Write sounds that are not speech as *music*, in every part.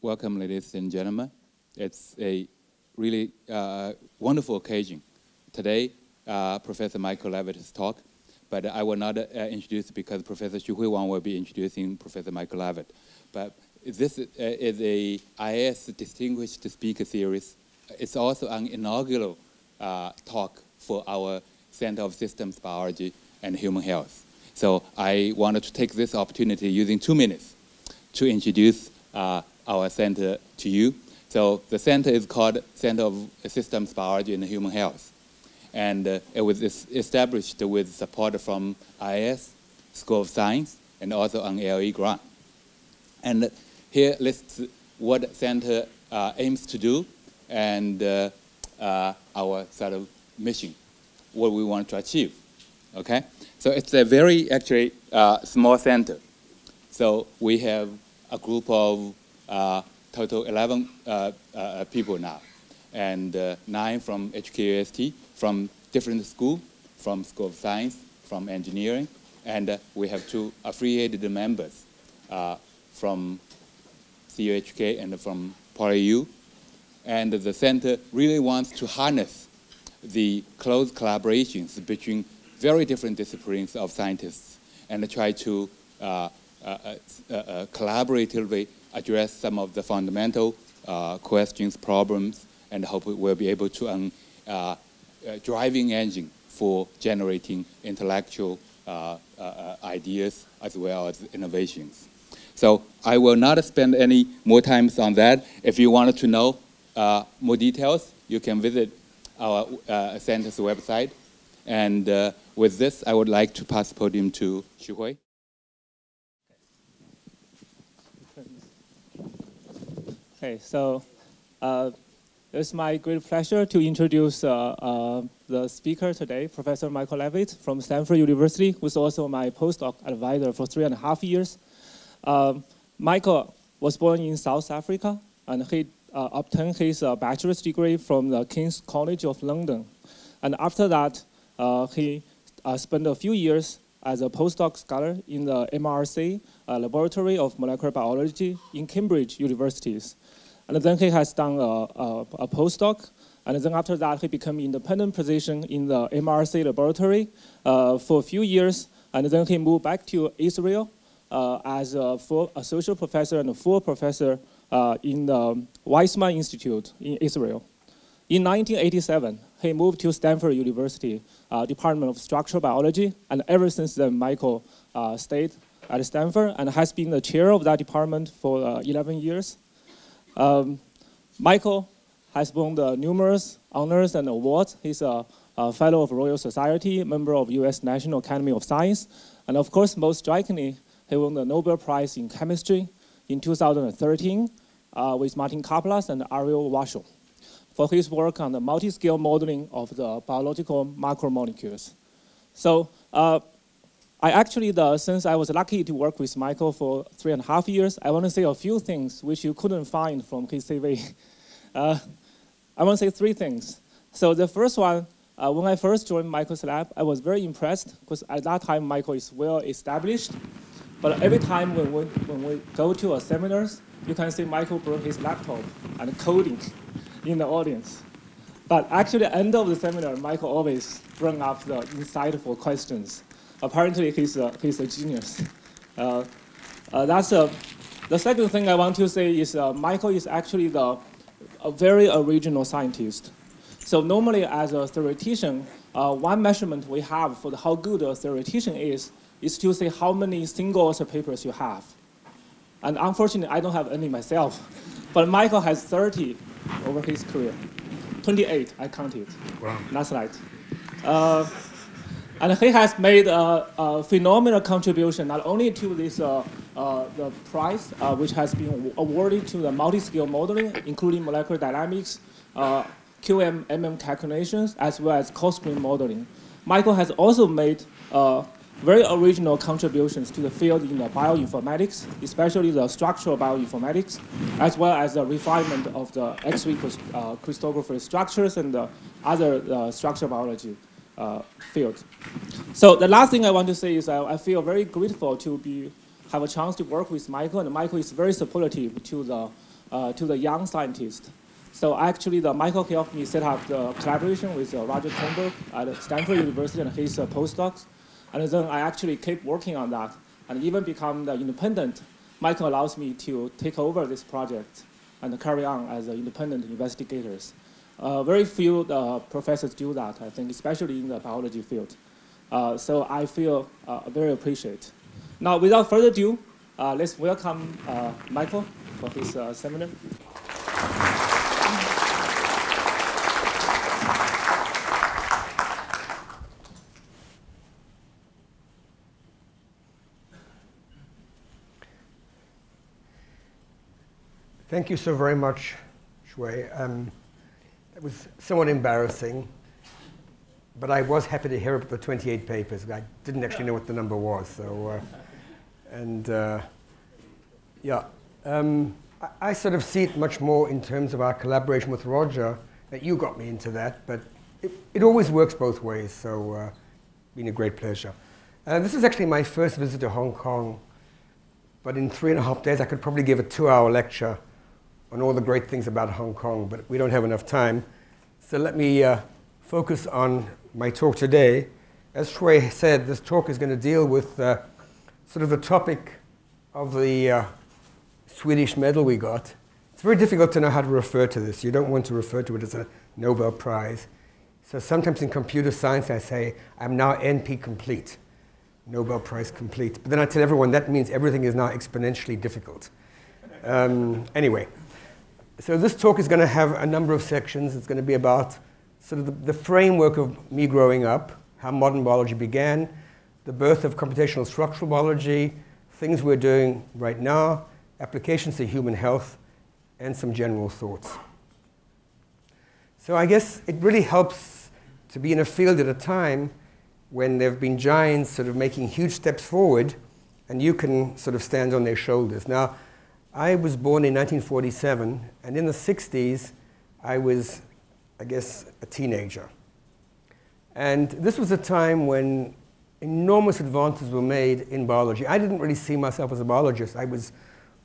welcome, ladies and gentlemen. It's a really uh, wonderful occasion. Today, uh, Professor Michael Levitt's talk, but I will not uh, introduce because Professor Xuhui Wang will be introducing Professor Michael Levitt. But this is a IAS Distinguished Speaker Series. It's also an inaugural uh, talk for our Center of Systems Biology and Human Health. So I wanted to take this opportunity using two minutes to introduce uh, our center to you. So the center is called Center of Systems Biology and Human Health. And uh, it was established with support from IAS, School of Science, and also an LE grant. And here lists what center uh, aims to do and uh, uh, our sort of mission, what we want to achieve. Okay? So it's a very actually uh, small center. So we have a group of total 11 uh, uh, people now, and uh, nine from HKUST, from different schools, from School of Science, from engineering, and we have two affiliated members from CUHK and from PolyU. And the center really wants to harness the close collaborations between very different disciplines of scientists and try to uh, uh, uh, uh, collaboratively address some of the fundamental questions, problems, and hope we'll be able to um, driving engine for generating intellectual ideas as well as innovations. So I will not spend any more time on that. If you wanted to know uh, more details, you can visit our uh, center's website. And uh, with this, I would like to pass the podium to Xuhui. Okay, so uh, it's my great pleasure to introduce uh, uh, the speaker today, Professor Michael Levitt from Stanford University, who's also my postdoc advisor for three and a half years. Um, Michael was born in South Africa, and he uh, obtained his uh, bachelor's degree from the King's College of London. And after that, uh, he spent a few years as a postdoc scholar in the MRC Laboratory of Molecular Biology in Cambridge Universities. And then he has done a, a, a postdoc. And then after that, he became independent position in the MRC laboratory uh, for a few years. And then he moved back to Israel uh, as a full associate professor and a full professor uh, in the Weizmann Institute in Israel. In 1987, he moved to Stanford University, uh, Department of Structural Biology, and ever since then, Michael uh, stayed at Stanford and has been the chair of that department for uh, 11 years. Um, Michael has won the numerous honors and awards. He's a, a, fellow of Royal Society, member of U.S. National Academy of Science, and of course, most strikingly, he won the Nobel Prize in Chemistry in 2013 uh, with Martin Karplus and Arieh Warshel for his work on the multi-scale modeling of the biological macromolecules. So uh, I actually, the, since I was lucky to work with Michael for three and a half years, I want to say a few things which you couldn't find from his CV. *laughs* Uh, I want to say three things. So the first one, uh, when I first joined Michael's lab, I was very impressed because at that time Michael is well established. But every time when we, when we go to a seminars, you can see Michael bring his laptop and coding in the audience. But actually, at the end of the seminar, Michael always bring up the insightful questions apparently he's a, he's a genius. Uh, uh, that's a, the second thing I want to say is uh, Michael is actually the, a very original scientist. So normally as a theoretician, uh, one measurement we have for how good a theoretician is, is to say how many single author papers you have. And unfortunately, I don't have any myself. *laughs* But Michael has 30 over his career. 28, I counted wow. last night. Uh, and he has made a, a phenomenal contribution not only to this uh, uh, the prize, uh, which has been awarded to the multi-scale modeling, including molecular dynamics, uh, QMMM calculations, as well as coarse-grain modeling. Michael has also made uh, very original contributions to the field in the bioinformatics, especially the structural bioinformatics, as well as the refinement of the X-ray uh, crystallography structures and the other uh, structural biology uh, field. So the last thing I want to say is I, I feel very grateful to be have a chance to work with Michael, and Michael is very supportive to the uh, to the young scientists. So actually, the Michael helped me set up the collaboration with uh, Roger Kornberg at Stanford University and his uh, postdocs. And then I actually keep working on that and even become the independent. Michael allows me to take over this project and carry on as an independent investigators. Uh, very few uh, professors do that, I think, especially in the biology field. Uh, so I feel uh, very appreciated. Now, without further ado, uh, let's welcome uh, Michael for his seminar. Thank you so very much, Shui. Um, it was somewhat embarrassing, but I was happy to hear about the 28 papers. I didn't actually know what the number was, so uh, and uh, yeah, um, I, I, sort of see it much more in terms of our collaboration with Roger. That you got me into that, but it, it always works both ways. So, uh, been a great pleasure. Uh, this is actually my first visit to Hong Kong, but in three and a half days I could probably give a two-hour lecture on all the great things about Hong Kong, but we don't have enough time. So let me uh, focus on my talk today. As Shui said, this talk is going to deal with uh, sort of the topic of the uh, Swedish medal we got. It's very difficult to know how to refer to this. You don't want to refer to it as a Nobel Prize. So sometimes in computer science I say, I'm now NP complete, Nobel Prize complete. But then I tell everyone that means everything is now exponentially difficult. Um, anyway, so this talk is going to have a number of sections. It's going to be about sort of the, the, framework of me growing up, how modern biology began, the birth of computational structural biology, things we're doing right now, applications to human health, and some general thoughts. So I guess it really helps to be in a field at a time when there have been giants sort of making huge steps forward, and you can sort of stand on their shoulders. Now, I was born in 1947, and in the 60s, I was, I guess, a teenager. And this was a time when enormous advances were made in biology. I didn't really see myself as a biologist. I was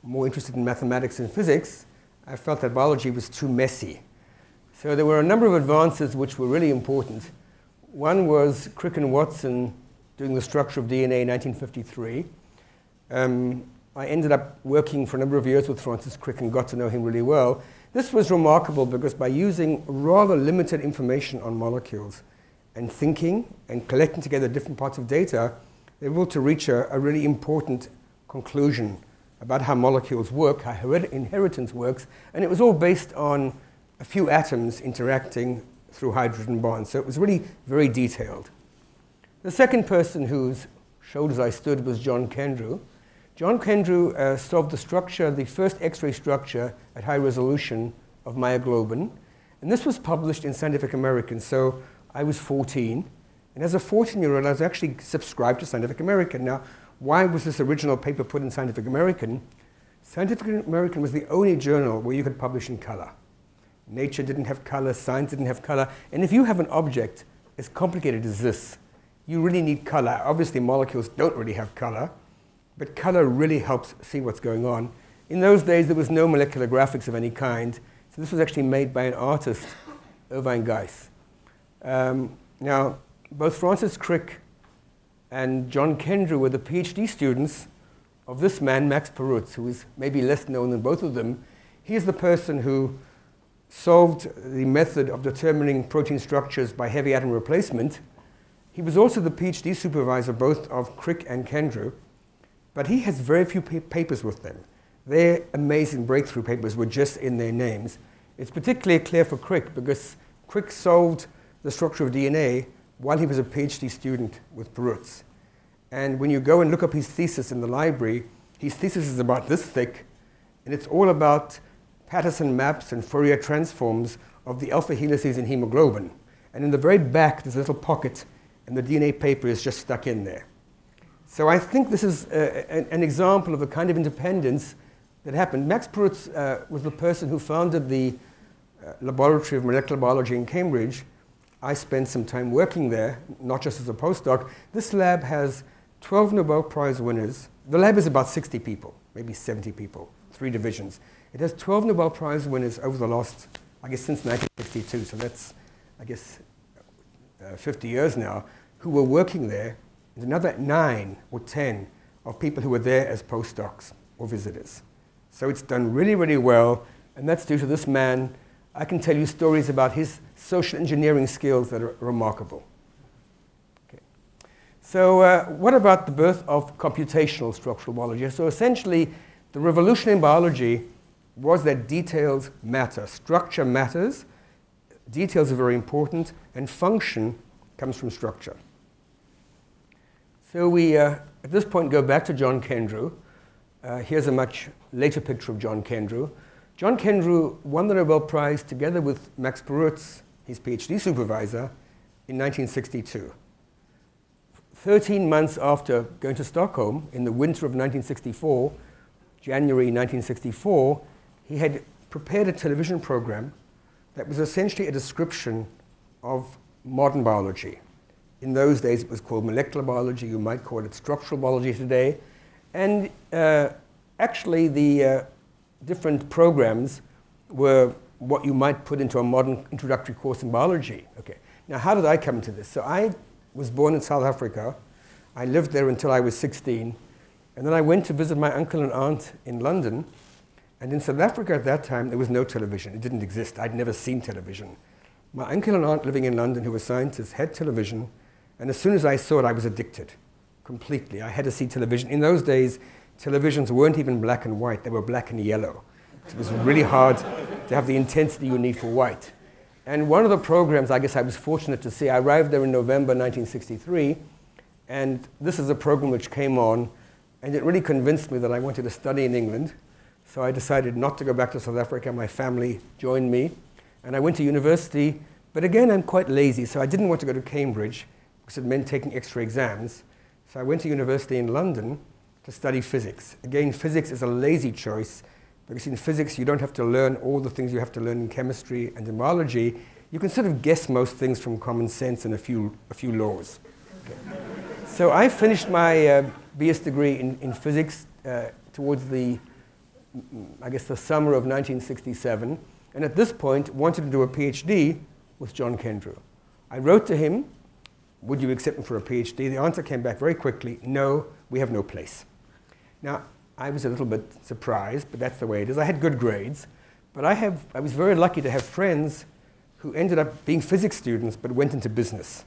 more interested in mathematics and physics. I felt that biology was too messy. So there were a number of advances which were really important. One was Crick and Watson doing the structure of DNA in 1953. Um, I ended up working for a number of years with Francis Crick and got to know him really well. This was remarkable because by using rather limited information on molecules and thinking and collecting together different parts of data, they were able to reach a, a really important conclusion about how molecules work, how inheritance works, and it was all based on a few atoms interacting through hydrogen bonds. So it was really very detailed. The second person whose shoulders I stood was John Kendrew. John Kendrew uh, solved the structure, the first X-ray structure at high resolution of myoglobin. And this was published in Scientific American. So I was 14. And as a 14-year-old, I was actually subscribed to Scientific American. Now, why was this original paper put in Scientific American? Scientific American was the only journal where you could publish in color. Nature didn't have color, science didn't have color. And if you have an object as complicated as this, you really need color. Obviously, molecules don't really have color but color really helps see what's going on. In those days, there was no molecular graphics of any kind, so this was actually made by an artist, Irving Geis. Um, now, both Francis Crick and John Kendrew were the PhD students of this man, Max Perutz, who is maybe less known than both of them. He is the person who solved the method of determining protein structures by heavy atom replacement. He was also the PhD supervisor both of Crick and Kendrew. But he has very few pa papers with them. Their amazing breakthrough papers were just in their names. It's particularly clear for Crick because Crick solved the structure of DNA while he was a PhD student with Perutz. And when you go and look up his thesis in the library, his thesis is about this thick, and it's all about Patterson maps and Fourier transforms of the alpha helices in hemoglobin. And in the very back, there's a little pocket, and the DNA paper is just stuck in there. So I think this is uh, an, an, example of the kind of independence that happened. Max Perutz uh, was the person who founded the uh, Laboratory of Molecular Biology in Cambridge. I spent some time working there, not just as a postdoc. This lab has 12 Nobel Prize winners. The lab is about 60 people, maybe 70 people, three divisions. It has 12 Nobel Prize winners over the last, I guess, since 1962. So that's, I guess, uh, 50 years now, who were working there. And another nine or 10 of people who were there as postdocs or visitors. So it's done really, really well. And that's due to this man. I can tell you stories about his social engineering skills that are remarkable. Okay. So uh, what about the birth of computational structural biology? So essentially, the revolution in biology was that details matter. Structure matters. Details are very important. And function comes from structure. So we, uh, at this point, go back to John Kendrew. Uh, here's a much later picture of John Kendrew. John Kendrew won the Nobel Prize together with Max Perutz, his PhD supervisor, in 1962. 13 months after going to Stockholm in the winter of 1964, January 1964, he had prepared a television program that was essentially a description of modern biology. In those days, it was called molecular biology. You might call it structural biology today. And uh, actually, the uh, different programs were what you might put into a modern introductory course in biology. Okay. Now, how did I come to this? So I was born in South Africa. I lived there until I was 16. And then I went to visit my uncle and aunt in London. And in South Africa at that time, there was no television. It didn't exist. I'd never seen television. My uncle and aunt living in London, who were scientists, had television. And as soon as I saw it, I was addicted completely. I had to see television. In those days, televisions weren't even black and white, they were black and yellow. It was really hard to have the intensity you need for white. And one of the programs, I guess I was fortunate to see, I arrived there in November 1963, and this is a program which came on, and it really convinced me that I wanted to study in England. So I decided not to go back to South Africa. My family joined me, and I went to university. But again, I'm quite lazy, so I didn't want to go to Cambridge because it meant taking extra exams. So I went to university in London to study physics. Again, physics is a lazy choice because in physics you don't have to learn all the things you have to learn in chemistry and in biology. You can sort of guess most things from common sense and a few, a few laws. *laughs* So I finished my uh, BS degree in, in physics uh, towards the, I guess, the summer of 1967. And at this point, wanted to do a PhD with John Kendrew. I wrote to him would you accept me for a PhD? The answer came back very quickly, no, we have no place. Now, I was a little bit surprised, but that's the way it is. I had good grades, but I, have, I was very lucky to have friends who ended up being physics students but went into business.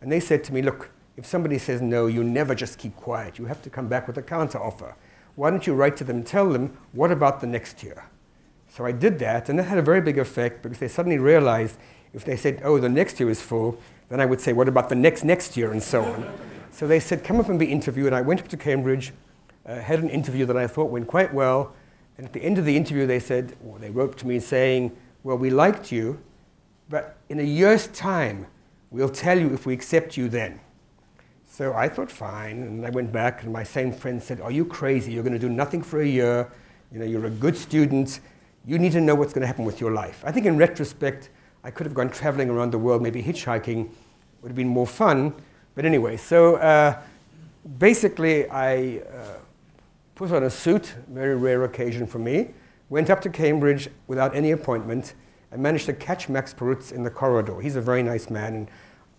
And they said to me, look, if somebody says no, you never just keep quiet. You have to come back with a counter offer. Why don't you write to them and tell them, what about the next year? So I did that, and that had a very big effect because they suddenly realized if they said, oh, the next year is full, then I would say, what about the next next year and so on. so they said, come up and be interviewed. And I went up to Cambridge, uh, had an interview that I thought went quite well. And at the end of the interview, they said, well, they wrote to me saying, well, we liked you, but in a year's time, we'll tell you if we accept you then. So I thought, fine. And I went back, and my same friend said, Are you crazy? You're going to do nothing for a year. You know, you're a good student. You need to know what's going to happen with your life. I think in retrospect, I could have gone traveling around the world, maybe hitchhiking would have been more fun. But anyway, so uh, basically, I uh, put on a suit, very rare occasion for me, went up to Cambridge without any appointment, and managed to catch Max Perutz in the corridor. He's a very nice man. And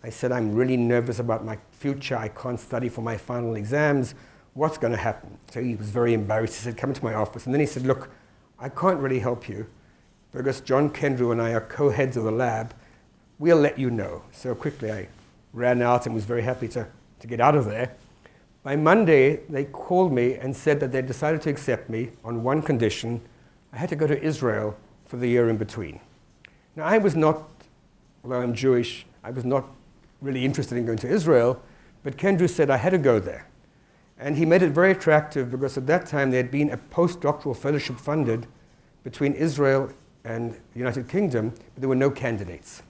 I said, I'm really nervous about my future. I can't study for my final exams. What's going to happen? So he was very embarrassed. He said, Come into my office. And then he said, Look, I can't really help you because John Kendrew and I are co heads of the lab. We'll let you know. So quickly I ran out and was very happy to, to get out of there. By Monday, they called me and said that they decided to accept me on one condition. I had to go to Israel for the year in between. Now, I was not, although I'm Jewish, I was not really interested in going to Israel, but Kendrew said I had to go there. And he made it very attractive because at that time there had been a postdoctoral fellowship funded between Israel and the United Kingdom, but there were no candidates.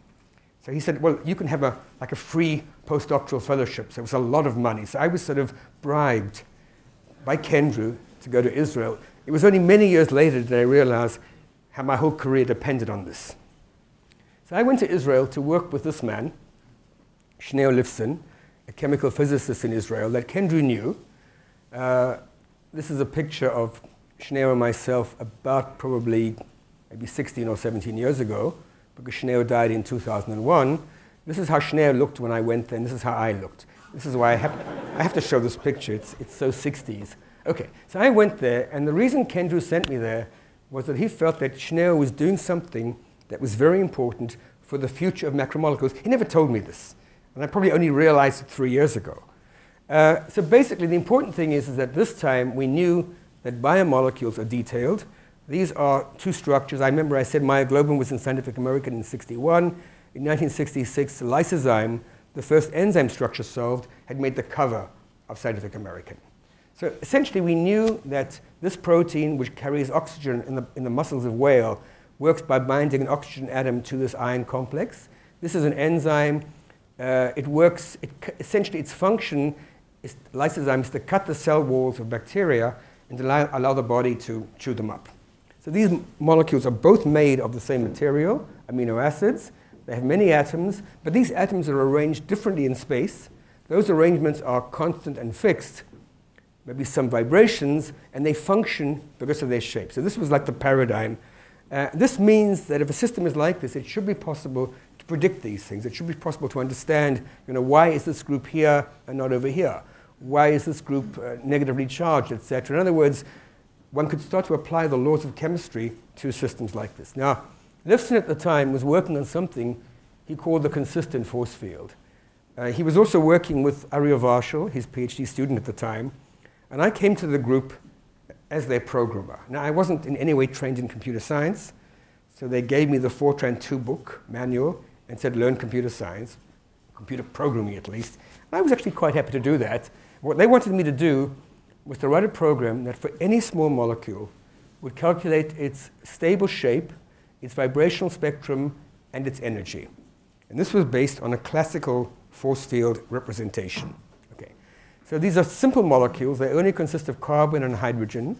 So he said, well, you can have a, like a free postdoctoral fellowship. So it was a lot of money. So I was sort of bribed by Kendrew to go to Israel. It was only many years later that I realized how my whole career depended on this. So I went to Israel to work with this man, Shneur Lifson, a chemical physicist in Israel that Kendrew knew. Uh, this is a picture of Shneur and myself about probably maybe 16 or 17 years ago, because Shneur died in 2001. This is how Shneur looked when I went there, and this is how I looked. This is why I have, I have to show this picture. It's, it's so 60s. Okay, so I went there, and the reason Kendrew sent me there was that he felt that Shneur was doing something that was very important for the future of macromolecules. He never told me this, and I probably only realized it three years ago. Uh, so basically, the important thing is, is that this time we knew that biomolecules are detailed. These are two structures. I remember I said myoglobin was in Scientific American in 61. In 1966, lysozyme, the first enzyme structure solved, had made the cover of Scientific American. So essentially, we knew that this protein, which carries oxygen in the, in the muscles of whale, works by binding an oxygen atom to this iron complex. This is an enzyme. Uh, it works, it, essentially, its function is lysozymes to cut the cell walls of bacteria and allow, allow the body to chew them up. So these molecules are both made of the same material, amino acids. They have many atoms, but these atoms are arranged differently in space. Those arrangements are constant and fixed, maybe some vibrations, and they function because of their shape. So this was like the paradigm. Uh, this means that if a system is like this, it should be possible to predict these things. It should be possible to understand, you know, why is this group here and not over here? Why is this group uh, negatively charged, etc. In other words, one could start to apply the laws of chemistry to systems like this. Now, Lifson at the time was working on something he called the consistent force field. Uh, he was also working with Arieh Warshel, his PhD student at the time, and I came to the group as their programmer. Now, I wasn't in any way trained in computer science, so they gave me the Fortran 2 book manual and said, learn computer science, computer programming at least. And I was actually quite happy to do that. What they wanted me to do was to write a program that for any small molecule would calculate its stable shape, its vibrational spectrum, and its energy. And this was based on a classical force field representation. Okay. So these are simple molecules. They only consist of carbon and hydrogen.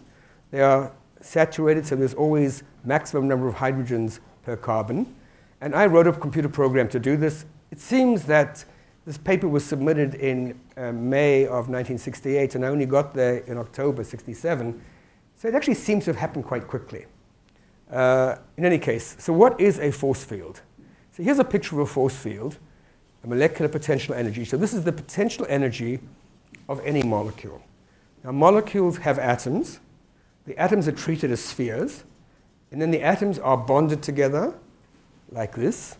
They are saturated, so there's always maximum number of hydrogens per carbon. And I wrote a computer program to do this. It seems that this paper was submitted in uh, May of 1968, and I only got there in October 67. So it actually seems to have happened quite quickly. Uh, in any case, so what is a force field? So here's a picture of a force field, a molecular potential energy. So this is the potential energy of any molecule. Now, molecules have atoms. The atoms are treated as spheres, and then the atoms are bonded together like this,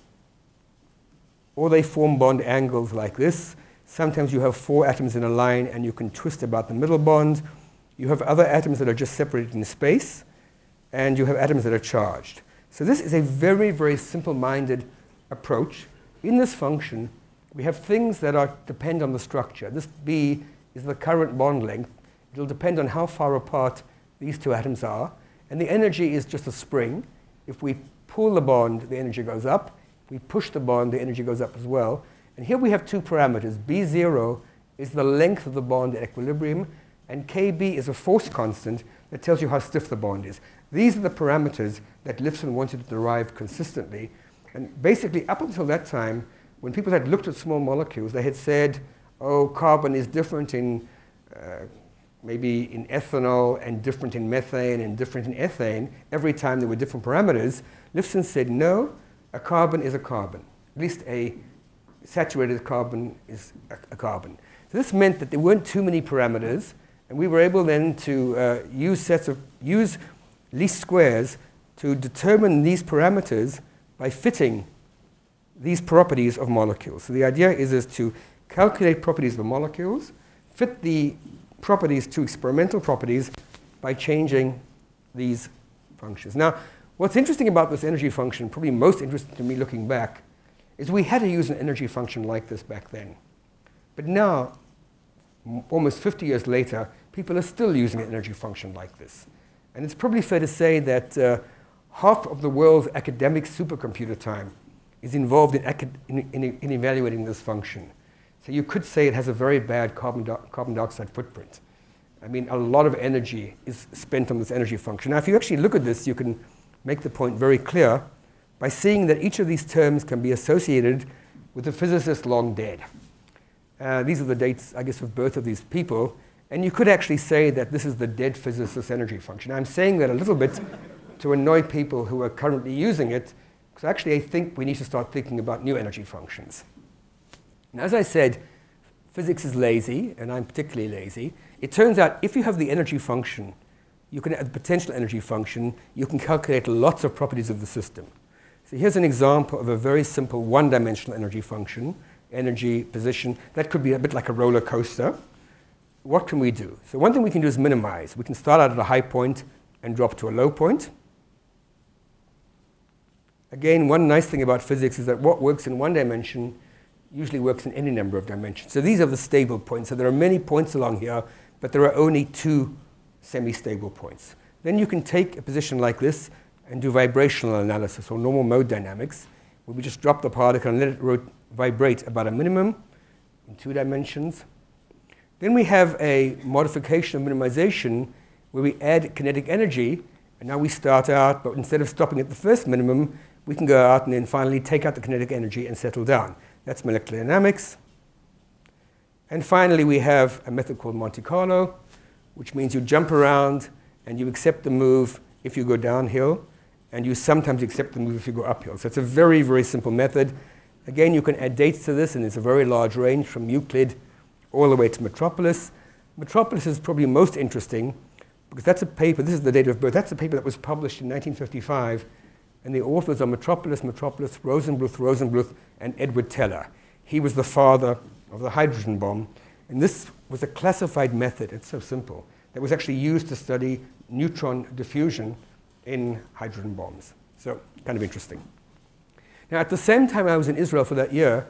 or they form bond angles like this. Sometimes you have four atoms in a line and you can twist about the middle bond. You have other atoms that are just separated in space, and you have atoms that are charged. So this is a very, very simple-minded approach. In this function, we have things that are, depend on the structure. This B is the current bond length. It'll depend on how far apart these two atoms are. And the energy is just a spring. If we pull the bond, the energy goes up. If we push the bond, the energy goes up as well. And here we have two parameters. B0 is the length of the bond at equilibrium, and Kb is a force constant that tells you how stiff the bond is. These are the parameters that Lifson wanted to derive consistently. And basically, up until that time, when people had looked at small molecules, they had said, oh, carbon is different in uh, maybe in ethanol and different in methane and different in ethane, every time there were different parameters, Lifson said, no, a carbon is a carbon. At least a saturated carbon is a, a carbon. So this meant that there weren't too many parameters, and we were able then to uh, use sets of, use least squares to determine these parameters by fitting these properties of molecules. So the idea is, is to calculate properties of the molecules, fit the properties to experimental properties by changing these functions. Now, what's interesting about this energy function, probably most interesting to me looking back, is we had to use an energy function like this back then. But now, almost 50 years later, people are still using an energy function like this. And it's probably fair to say that uh, half of the world's academic supercomputer time is involved in, in, in, in evaluating this function. So you could say it has a very bad carbon, carbon dioxide footprint. I mean, a lot of energy is spent on this energy function. Now, if you actually look at this, you can make the point very clear by seeing that each of these terms can be associated with a physicist long dead. Uh, these are the dates, I guess, of birth of these people. And you could actually say that this is the dead physicist energy function. I'm saying that a little bit *laughs* to annoy people who are currently using it, because actually I think we need to start thinking about new energy functions. And as I said, physics is lazy, and I'm particularly lazy. It turns out if you have the energy function, you can have the potential energy function, you can calculate lots of properties of the system. So here's an example of a very simple one-dimensional energy function, energy position. That could be a bit like a roller coaster. What can we do? So one thing we can do is minimize. We can start out at a high point and drop to a low point. Again, one nice thing about physics is that what works in one dimension usually works in any number of dimensions. So these are the stable points. So there are many points along here, but there are only two semi-stable points. Then you can take a position like this and do vibrational analysis or normal mode dynamics, where we just drop the particle and let it vibrate about a minimum in two dimensions. Then we have a modification of minimization where we add kinetic energy, and now we start out, but instead of stopping at the first minimum, we can go out and then finally take out the kinetic energy and settle down. That's molecular dynamics. And finally, we have a method called Monte Carlo, which means you jump around and you accept the move if you go downhill, and you sometimes accept the move if you go uphill. So it's a very, very simple method. Again, you can add dates to this, and it's a very large range from Euclid all the way to Metropolis. Metropolis is probably most interesting because that's a paper, this is the date of birth, that's a paper that was published in 1955, and the authors are Metropolis, Metropolis, Rosenbluth, Rosenbluth, and Edward Teller. He was the father of the hydrogen bomb, and this was a classified method, it's so simple, that was actually used to study neutron diffusion in hydrogen bombs. So, kind of interesting. Now, at the same time I was in Israel for that year,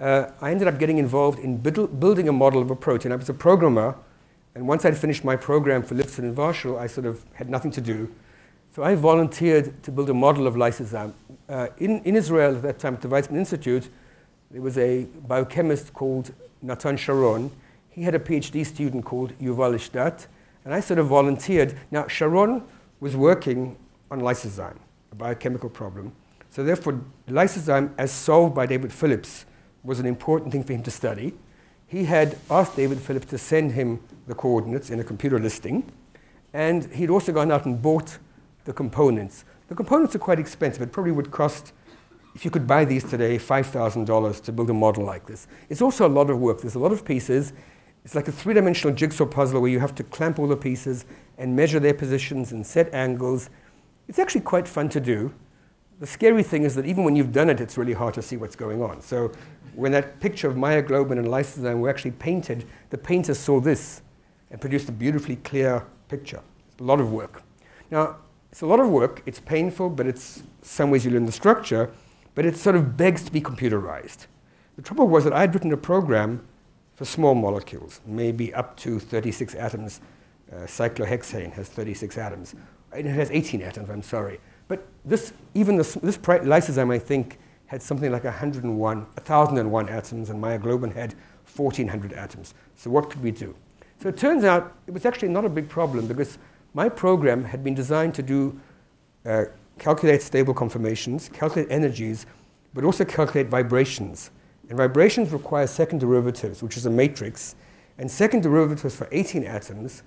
uh, I ended up getting involved in building a model of a protein. I was a programmer, and once I'd finished my program for Lifson and Warshel, I sort of had nothing to do. So I volunteered to build a model of lysozyme. Uh, in, in Israel at that time, at the Weizmann Institute, there was a biochemist called Nathan Sharon. He had a PhD student called Yuval Ishtat, and I sort of volunteered. Now, Sharon was working on lysozyme, a biochemical problem. So therefore, lysozyme, as solved by David Phillips, was an important thing for him to study. He had asked David Phillips to send him the coordinates in a computer listing, and he'd also gone out and bought the components. The components are quite expensive. It probably would cost, if you could buy these today, $5,000 to build a model like this. It's also a lot of work. There's a lot of pieces. It's like a three-dimensional jigsaw puzzle where you have to clamp all the pieces and measure their positions and set angles. It's actually quite fun to do. The scary thing is that even when you've done it, it's really hard to see what's going on. So when that picture of myoglobin and lysozyme were actually painted, the painter saw this and produced a beautifully clear picture. It's a lot of work. Now, it's a lot of work, it's painful, but it's some ways you learn the structure, but it sort of begs to be computerized. The trouble was that I had written a program for small molecules, maybe up to 36 atoms. Uh, cyclohexane has 36 atoms. It has 18 atoms, I'm sorry. But this, even this, this lysozyme, I think, had something like 101, 1,001 atoms, and myoglobin had 1,400 atoms. So what could we do? So it turns out it was actually not a big problem because my program had been designed to do uh, calculate stable conformations, calculate energies, but also calculate vibrations. And vibrations require second derivatives, which is a matrix. And second derivatives for 18 atoms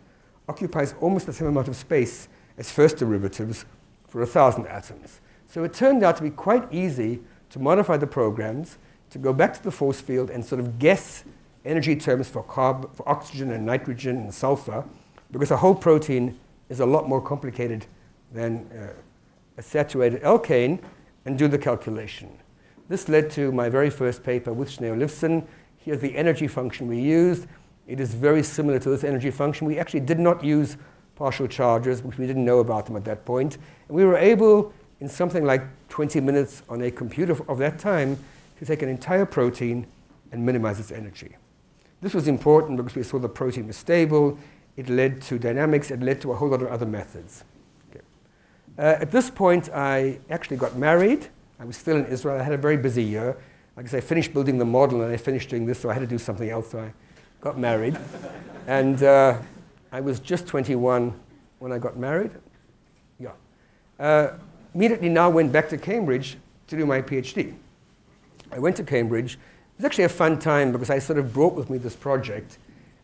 occupies almost the same amount of space as first derivatives for 1,000 atoms. So it turned out to be quite easy to modify the programs, to go back to the force field and sort of guess energy terms for, carb, for oxygen and nitrogen and sulfur, because a whole protein is a lot more complicated than uh, a saturated alkane, and do the calculation. This led to my very first paper with Shneur Lifson. Here's the energy function we used. It is very similar to this energy function. We actually did not use partial charges, which we didn't know about them at that point. And we were able, in something like 20 minutes on a computer of that time, to take an entire protein and minimize its energy. This was important because we saw the protein was stable, it led to dynamics, it led to a whole lot of other methods. Okay. Uh, at this point, I actually got married. I was still in Israel. I had a very busy year. Like I said, I finished building the model and I finished doing this, so I had to do something else, so I got married. and uh, I was just 21 when I got married. Yeah. Uh, immediately now went back to Cambridge to do my PhD. I went to Cambridge. It was actually a fun time because I sort of brought with me this project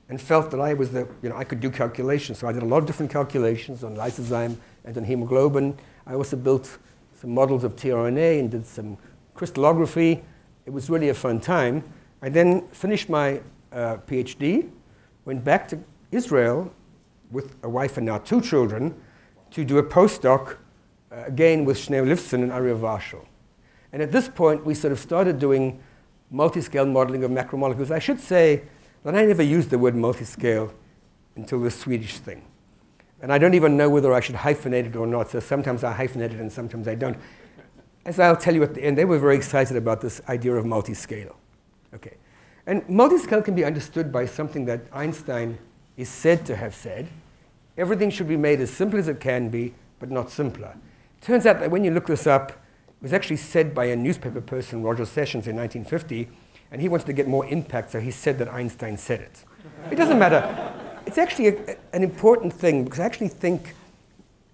and felt that I was the, you know, I could do calculations. So I did a lot of different calculations on lysozyme and on hemoglobin. I also built some models of tRNA and did some crystallography. It was really a fun time. I then finished my uh, PhD, went back to Israel with a wife and now two children to do a postdoc, uh, again with Shneur Lifson and Arieh Warshel. And at this point, we sort of started doing multi-scale modeling of macromolecules. I should say that I never used the word multi-scale until the Swedish thing. And I don't even know whether I should hyphenate it or not, so sometimes I hyphenate it and sometimes I don't. As I'll tell you at the end, they were very excited about this idea of multi-scale. Okay. And multi-scale can be understood by something that Einstein is said to have said. Everything should be made as simple as it can be, but not simpler. Turns out that when you look this up, it was actually said by a newspaper person, Roger Sessions, in 1950, and he wanted to get more impact, so he said that Einstein said it. It doesn't matter. It's actually a, an important thing because I actually think,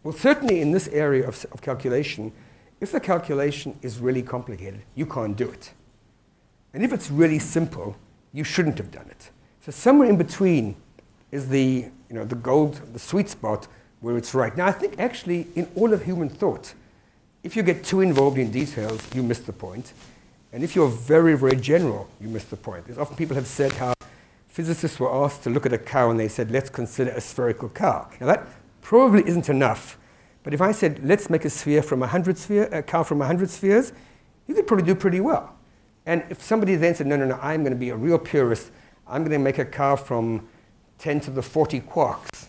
well, certainly in this area of, of calculation, if the calculation is really complicated, you can't do it. And if it's really simple, you shouldn't have done it. So somewhere in between is the, you know, the gold, the sweet spot where it's right. Now, I think actually in all of human thought, if you get too involved in details, you miss the point. And if you're very, very general, you miss the point. There's often people have said how physicists were asked to look at a cow and they said, let's consider a spherical cow. Now that probably isn't enough. But if I said, let's make a sphere from 100 sphere, a cow from 100 spheres, you could probably do pretty well. And if somebody then said, no, no, no, I'm going to be a real purist, I'm going to make a car from 10 to the 40 quarks.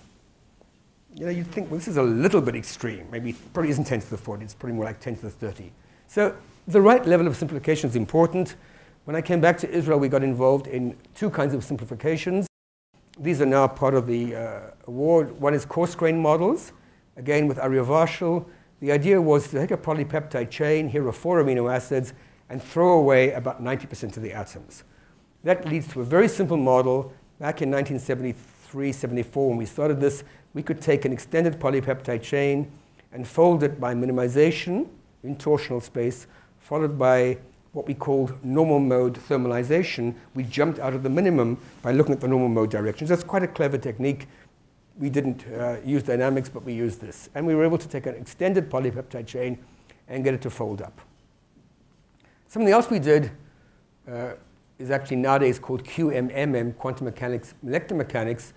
You know, you'd think, well, this is a little bit extreme. Maybe it probably isn't 10 to the 40, it's probably more like 10 to the 30. So the right level of simplification is important. When I came back to Israel, we got involved in two kinds of simplifications. These are now part of the uh, award. One is coarse grain models, again with Warshel. The idea was to take a polypeptide chain, here are four amino acids, and throw away about 90% of the atoms. That leads to a very simple model. Back in 1973, 74, when we started this, we could take an extended polypeptide chain and fold it by minimization in torsional space followed by what we called normal mode thermalization. We jumped out of the minimum by looking at the normal mode directions. That's quite a clever technique. We didn't uh, use dynamics, but we used this. And we were able to take an extended polypeptide chain and get it to fold up. Something else we did uh, is actually nowadays called QMMM, quantum mechanics, molecular mechanics.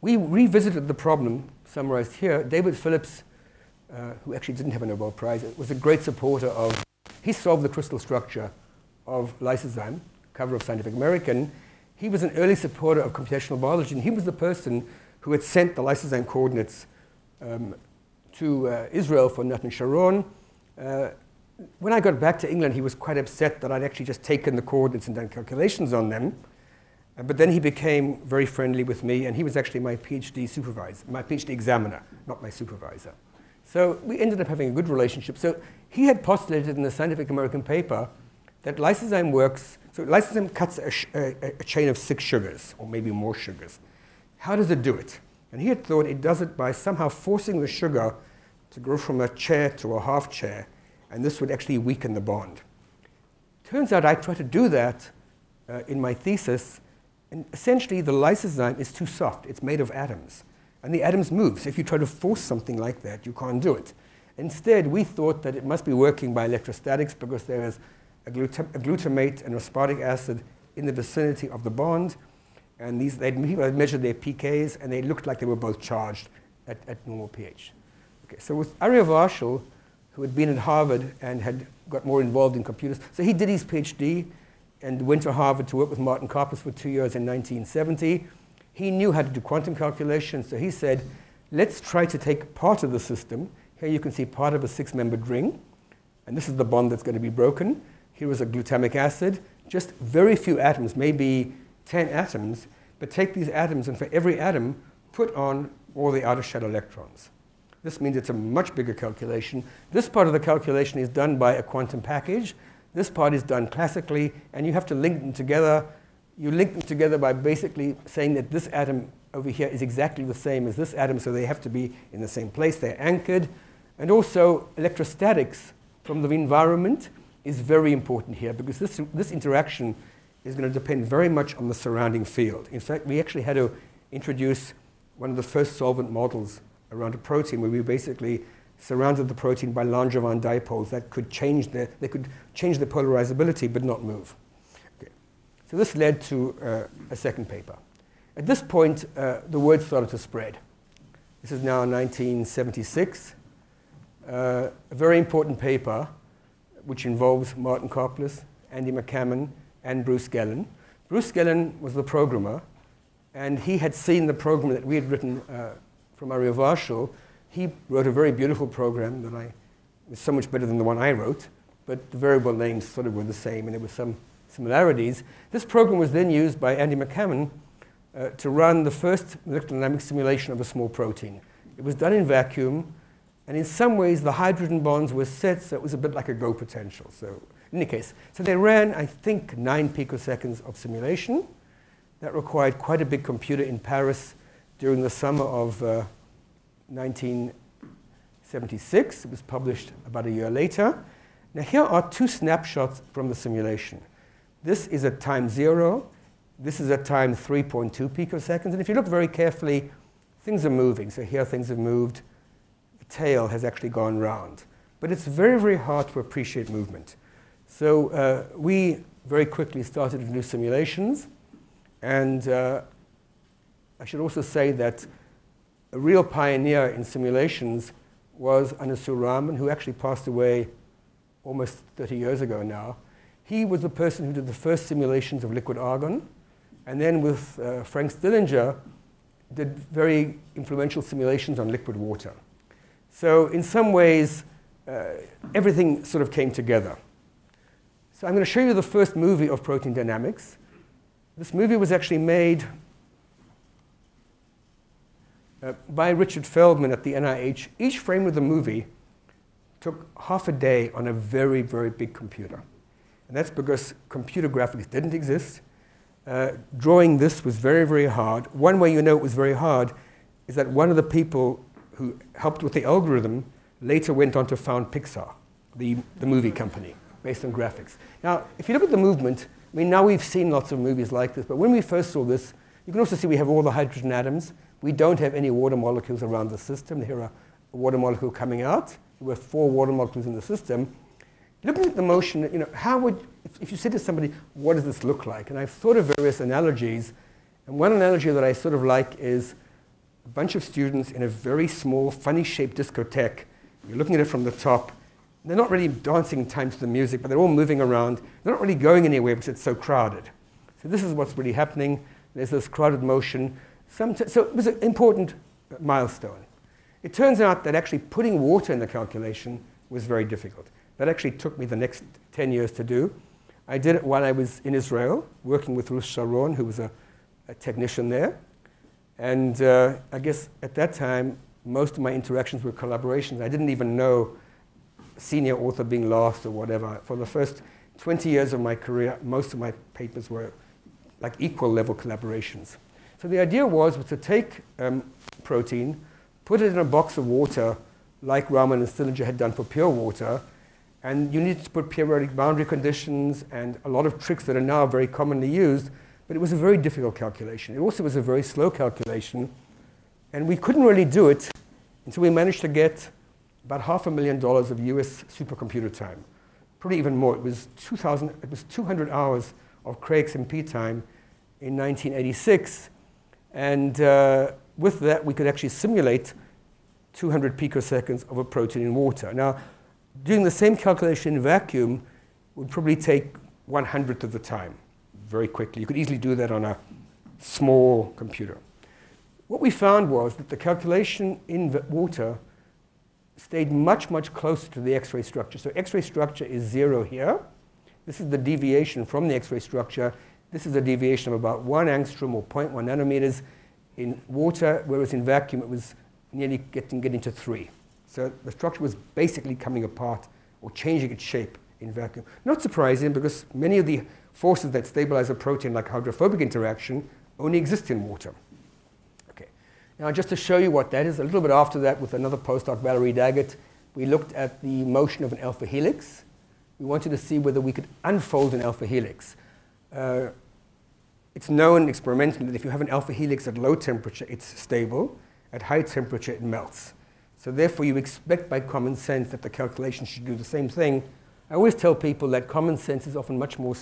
We revisited the problem summarized here. David Phillips, uh, who actually didn't have a Nobel Prize, was a great supporter of he solved the crystal structure of lysozyme, cover of Scientific American. He was an early supporter of computational biology, and he was the person who had sent the lysozyme coordinates um, to uh, Israel for Nathan Sharon. Uh, when I got back to England, he was quite upset that I'd actually just taken the coordinates and done calculations on them. Uh, but then he became very friendly with me, and he was actually my PhD supervisor, my PhD examiner, not my supervisor. So we ended up having a good relationship. So he had postulated in the Scientific American paper that lysozyme works, so lysozyme cuts a, a, a, chain of six sugars, or maybe more sugars. How does it do it? And he had thought it does it by somehow forcing the sugar to go from a chair to a half chair, and this would actually weaken the bond. Turns out I tried to do that uh, in my thesis, and essentially the lysozyme is too soft. It's made of atoms and the atoms move. So if you try to force something like that, you can't do it. Instead, we thought that it must be working by electrostatics because there is a, a glutamate and aspartic acid in the vicinity of the bond. And these, they'd measured their pKs, and they looked like they were both charged at, at normal pH. Okay, so with Arieh Warshel, who had been at Harvard and had got more involved in computers, so he did his PhD and went to Harvard to work with Martin Karplus for two years in 1970. He knew how to do quantum calculations, so he said, let's try to take part of the system. Here you can see part of a six-membered ring, and this is the bond that's going to be broken. Here is a glutamic acid, just very few atoms, maybe 10 atoms, but take these atoms and for every atom, put on all the outer shell electrons. This means it's a much bigger calculation. This part of the calculation is done by a quantum package. This part is done classically, and you have to link them together you link them together by basically saying that this atom over here is exactly the same as this atom, so they have to be in the same place, they're anchored. And also electrostatics from the environment is very important here because this, this interaction is going to depend very much on the surrounding field. In fact, we actually had to introduce one of the first solvent models around a protein where we basically surrounded the protein by Langevin dipoles that could change the, they could change the polarizability but not move. Okay. So this led to uh, a second paper. At this point, uh, the word started to spread. This is now 1976. Uh, a very important paper which involves Martin Karplus, Andy McCammon, and Bruce Gelin. Bruce Gelin was the programmer, and he had seen the program that we had written uh, from Arieh Warshel. He wrote a very beautiful program that I was so much better than the one I wrote, but the variable names sort of were the same, and there were some similarities. This program was then used by Andy McCammon uh, to run the first electrodynamic simulation of a small protein. It was done in vacuum, and in some ways the hydrogen bonds were set, so it was a bit like a go potential. So in any case, so they ran, I think, nine picoseconds of simulation. That required quite a big computer in Paris during the summer of uh, 1976. It was published about a year later. Now here are two snapshots from the simulation. This is at time zero. This is at time 3.2 picoseconds. And if you look very carefully, things are moving. So here things have moved. The tail has actually gone round. But it's very, very hard to appreciate movement. So uh, we very quickly started to do simulations. And uh, I should also say that a real pioneer in simulations was Aneesur Rahman, who actually passed away almost 30 years ago now. He was the person who did the first simulations of liquid argon. And then with uh, Frank Stillinger, did very influential simulations on liquid water. So in some ways, uh, everything sort of came together. So I'm going to show you the first movie of protein dynamics. This movie was actually made uh, by Richard Feldman at the NIH. Each frame of the movie took half a day on a very, very big computer. And that's because computer graphics didn't exist. Uh, drawing this was very, very hard. One way you know it was very hard is that one of the people who helped with the algorithm later went on to found Pixar, the, the movie company based on graphics. Now, if you look at the movement, I mean, now we've seen lots of movies like this, but when we first saw this, you can also see we have all the hydrogen atoms. We don't have any water molecules around the system. Here are a water molecule coming out. There were four water molecules in the system. Looking at the motion, you know, how would, if, if you said to somebody, what does this look like? And I've thought of various analogies. And one analogy that I sort of like is a bunch of students in a very small, funny shaped discotheque. You're looking at it from the top, they're not really dancing in time to the music, but they're all moving around. They're not really going anywhere because it's so crowded. So this is what's really happening. There's this crowded motion. So it was an important milestone. It turns out that actually putting water in the calculation was very difficult. That actually took me the next 10 years to do. I did it while I was in Israel, working with Ruth Sharon, who was a, a technician there. And uh, I guess at that time, most of my interactions were collaborations. I didn't even know senior author being last or whatever. For the first 20 years of my career, most of my papers were like equal level collaborations. So the idea was, was to take um, protein, put it in a box of water, like Rahman and Stillinger had done for pure water, and you need to put periodic boundary conditions and a lot of tricks that are now very commonly used, but it was a very difficult calculation. It also was a very slow calculation, and we couldn't really do it until we managed to get about half a million dollars of US supercomputer time. Probably even more. It was, 2000, it was 200 hours of Cray XMP time in 1986. And uh, with that, we could actually simulate 200 picoseconds of a protein in water. Now, doing the same calculation in vacuum would probably take one hundredth of the time very quickly. You could easily do that on a small computer. What we found was that the calculation in water stayed much, much closer to the X-ray structure. So X-ray structure is zero here. This is the deviation from the X-ray structure. This is a deviation of about one angstrom or 0.1 nanometers in water, whereas in vacuum it was nearly getting, getting to three. So the structure was basically coming apart or changing its shape in vacuum. Not surprising because many of the forces that stabilize a protein like hydrophobic interaction only exist in water. Okay. Now, just to show you what that is, a little bit after that with another postdoc, Valerie Daggett, we looked at the motion of an alpha helix. We wanted to see whether we could unfold an alpha helix. Uh, it's known experimentally that if you have an alpha helix at low temperature, it's stable. At high temperature, it melts. So therefore, you expect by common sense that the calculation should do the same thing. I always tell people that common sense is often much more,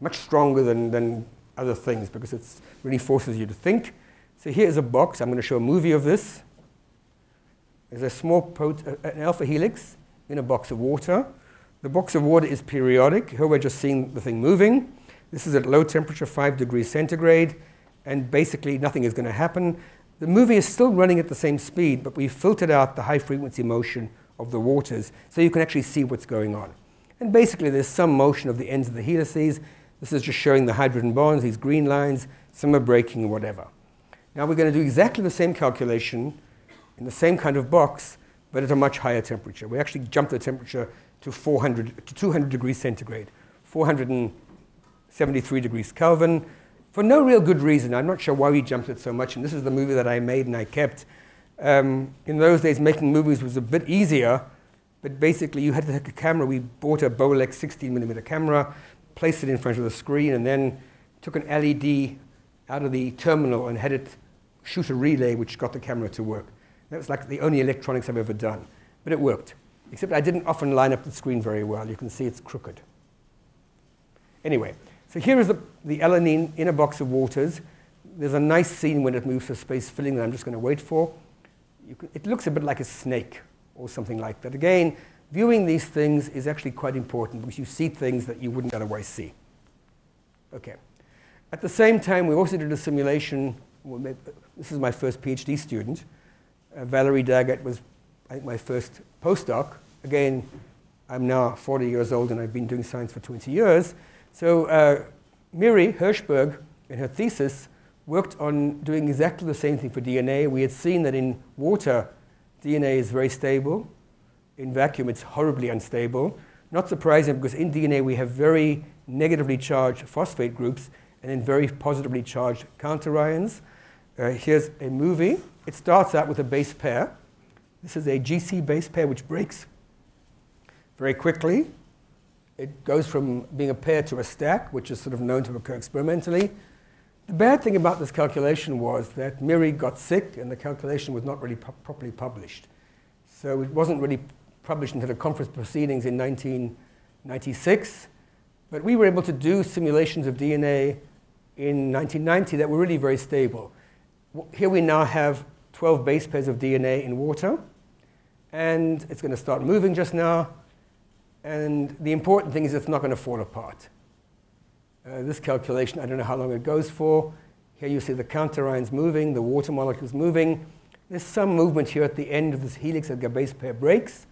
much stronger than, than other things because it really forces you to think. So here's a box. I'm going to show a movie of this. There's a small an alpha helix in a box of water. The box of water is periodic. Here we're just seeing the thing moving. This is at low temperature, 5 degrees centigrade, and basically nothing is going to happen. The movie is still running at the same speed, but we've filtered out the high frequency motion of the waters so you can actually see what's going on. And basically, there's some motion of the ends of the helices. This is just showing the hydrogen bonds, these green lines, some are breaking, whatever. Now we're going to do exactly the same calculation in the same kind of box, but at a much higher temperature. We actually jumped the temperature to 400 to 200 degrees centigrade, 473 degrees Kelvin, for no real good reason. I'm not sure why we jumped it so much, and this is the movie that I made and I kept. Um, in those days, making movies was a bit easier, but basically you had to take a camera. We bought a Bolex 16 millimeter camera, placed it in front of the screen, and then took an LED out of the terminal and had it shoot a relay which got the camera to work. That was like the only electronics I've ever done. But it worked. Except I didn't often line up the screen very well. You can see it's crooked. Anyway, so here is the, the alanine in a box of waters. There's a nice scene when it moves to space filling that I'm just going to wait for. Can, it looks a bit like a snake or something like that. Again, viewing these things is actually quite important because you see things that you wouldn't otherwise see. Okay. At the same time, we also did a simulation. This is my first PhD student. Uh, Valerie Daggett was, I think, my first postdoc. Again, I'm now 40 years old and I've been doing science for 20 years. So uh, Miri Hirshberg, in her thesis, worked on doing exactly the same thing for DNA. We had seen that in water, DNA is very stable. In vacuum, it's horribly unstable. Not surprising because in DNA, we have very negatively charged phosphate groups and then very positively charged counterions. Uh, here's a movie. It starts out with a base pair. This is a GC base pair which breaks very quickly. It goes from being a pair to a stack, which is sort of known to occur experimentally. The bad thing about this calculation was that Miri got sick and the calculation was not really properly published. So it wasn't really published until the conference proceedings in 1996. But we were able to do simulations of DNA in 1990 that were really very stable. Here we now have 12 base pairs of DNA in water. And it's going to start moving just now. And the important thing is it's not going to fall apart. Uh, this calculation, I don't know how long it goes for. Here you see the counterions moving, the water molecules moving. There's some movement here at the end of this helix that the base pair breaks.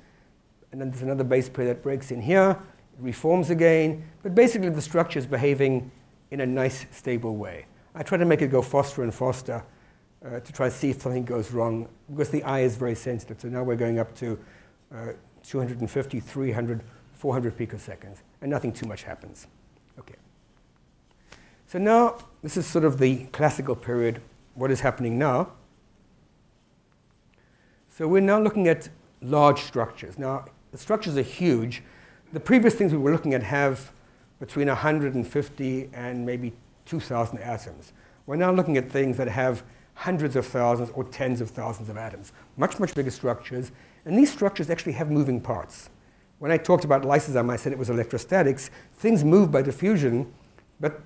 And then there's another base pair that breaks in here. It reforms again. But basically, the structure is behaving in a nice, stable way. I try to make it go faster and faster uh, to try to see if something goes wrong because the eye is very sensitive. So now we're going up to uh, 250, 300, 400 picoseconds, and nothing too much happens. Okay. So now, this is sort of the classical period, what is happening now. So we're now looking at large structures. Now, the structures are huge. The previous things we were looking at have between 150 and maybe 2,000 atoms. We're now looking at things that have hundreds of thousands or tens of thousands of atoms, much, much bigger structures. And these structures actually have moving parts. When I talked about lysozyme, I said it was electrostatics. Things move by diffusion, but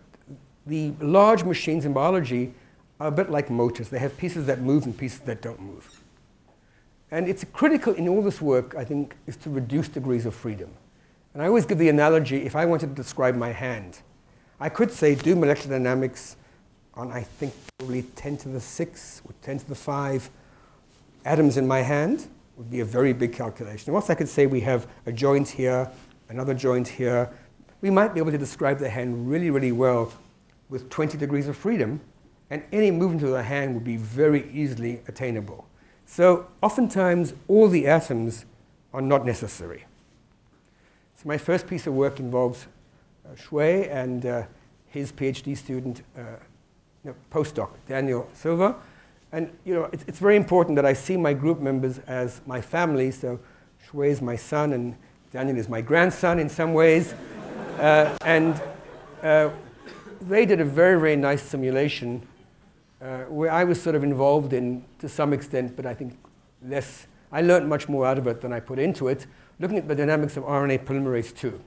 the large machines in biology are a bit like motors. They have pieces that move and pieces that don't move. And it's critical in all this work, I think, is to reduce degrees of freedom. And I always give the analogy, if I wanted to describe my hand, I could say do molecular dynamics on, I think, probably 10 to the 6 or 10 to the 5 atoms in my hand would be a very big calculation. Once I could say we have a joint here, another joint here, we might be able to describe the hand really, really well with 20 degrees of freedom, and any movement of the hand would be very easily attainable. So oftentimes, all the atoms are not necessary. So my first piece of work involves uh, Shui and uh, his PhD student, uh, no, postdoc, Daniel Silva. And you know, it's, it's, very important that I see my group members as my family. So Shui is my son, and Daniel is my grandson in some ways. *laughs* uh, and uh, they did a very, very nice simulation uh, where I was sort of involved in to some extent, but I think less. I learned much more out of it than I put into it, looking at the dynamics of RNA polymerase II.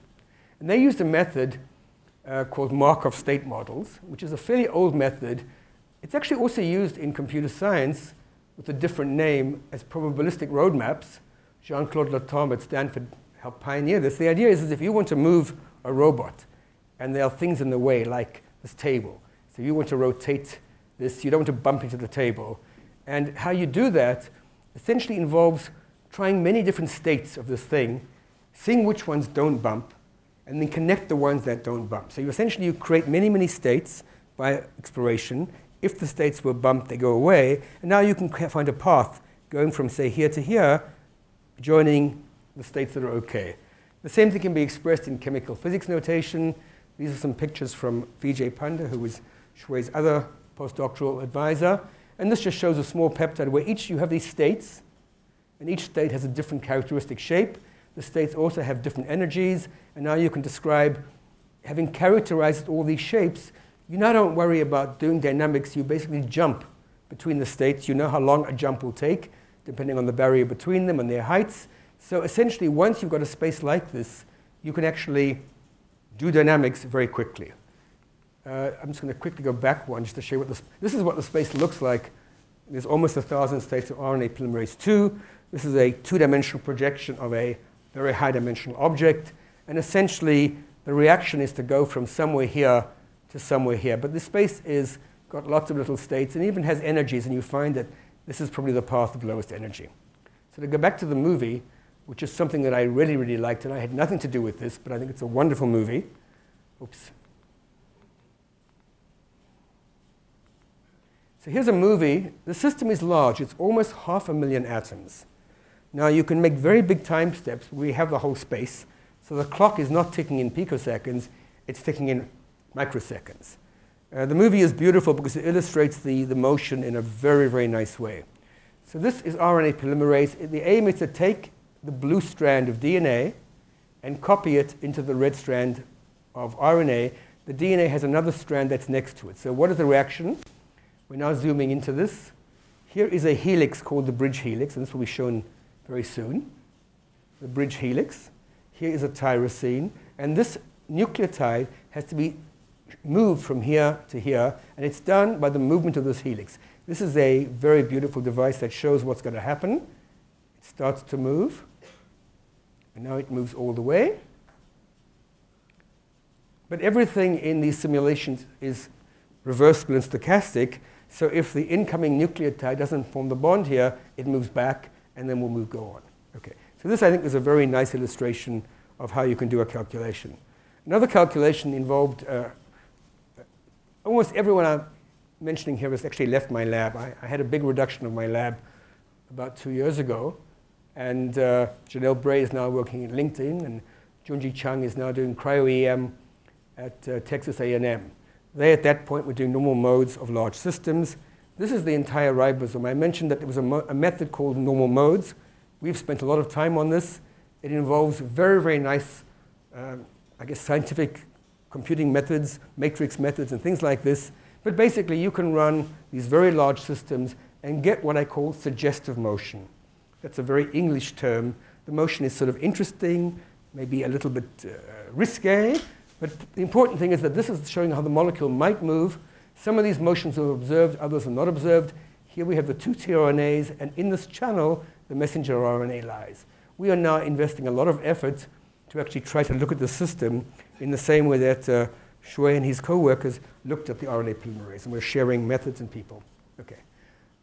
And they used a method uh, called Markov state models, which is a fairly old method. It's actually also used in computer science with a different name as probabilistic roadmaps. Jean-Claude Latombe at Stanford helped pioneer this. The idea is, is if you want to move a robot and there are things in the way, like this table, so you want to rotate this, you don't want to bump into the table. And how you do that essentially involves trying many different states of this thing, seeing which ones don't bump, and then connect the ones that don't bump. So you essentially you create many, many states by exploration. If the states were bumped, they go away. And now you can find a path going from, say, here to here, joining the states that are okay. The same thing can be expressed in chemical physics notation. These are some pictures from Vijay Pande, who was Xue's other postdoctoral advisor. And this just shows a small peptide where each you have these states, and each state has a different characteristic shape. The states also have different energies, and now you can describe, having characterized all these shapes, you now don't worry about doing dynamics, you basically jump between the states. You know how long a jump will take, depending on the barrier between them and their heights. So essentially, once you've got a space like this, you can actually do dynamics very quickly. Uh, I'm just going to quickly go back one just to show you what this, this is what the space looks like. There's almost a thousand states of RNA polymerase II. This is a two-dimensional projection of a very high-dimensional object. And essentially, the reaction is to go from somewhere here to somewhere here. But this space is got lots of little states and even has energies, and you find that this is probably the path of lowest energy. So to go back to the movie, which is something that I really, really liked, and I had nothing to do with this, but I think it's a wonderful movie. Oops. So here's a movie. The system is large. It's almost half a million atoms. Now you can make very big time steps. We have the whole space. So the clock is not ticking in picoseconds. It's ticking in microseconds. Uh, the movie is beautiful because it illustrates the, the motion in a very, very nice way. So this is RNA polymerase. The aim is to take the blue strand of DNA and copy it into the red strand of RNA. The DNA has another strand that's next to it. So what is the reaction? We're now zooming into this. Here is a helix called the bridge helix, and this will be shown very soon. The bridge helix. Here is a tyrosine, and this nucleotide has to be moved from here to here, and it's done by the movement of this helix. This is a very beautiful device that shows what's going to happen. It starts to move, and now it moves all the way. But everything in these simulations is reversible and stochastic, so if the incoming nucleotide doesn't form the bond here, it moves back and then we'll move go on. Okay. So this I think is a very nice illustration of how you can do a calculation. Another calculation involved uh, almost everyone I'm mentioning here has actually left my lab. I, I, had a big reduction of my lab about two years ago. And uh, Jenelle Bray is now working at LinkedIn, and Junjie Zhang is now doing cryo-EM at uh, Texas A&M. They, at that point, were doing normal modes of large systems. This is the entire ribosome. I mentioned that there was a, a, method called normal modes. We've spent a lot of time on this. It involves very, very nice, uh, I guess, scientific computing methods, matrix methods, and things like this. But basically, you can run these very large systems and get what I call suggestive motion. That's a very English term. The motion is sort of interesting, maybe a little bit uh, risque, but the important thing is that this is showing how the molecule might move. Some of these motions are observed, others are not observed. Here we have the two tRNAs, and in this channel, the messenger RNA lies. We are now investing a lot of effort to actually try to look at the system in the same way that uh, Xue and his co-workers looked at the RNA polymerase, and we're sharing methods and people. Okay.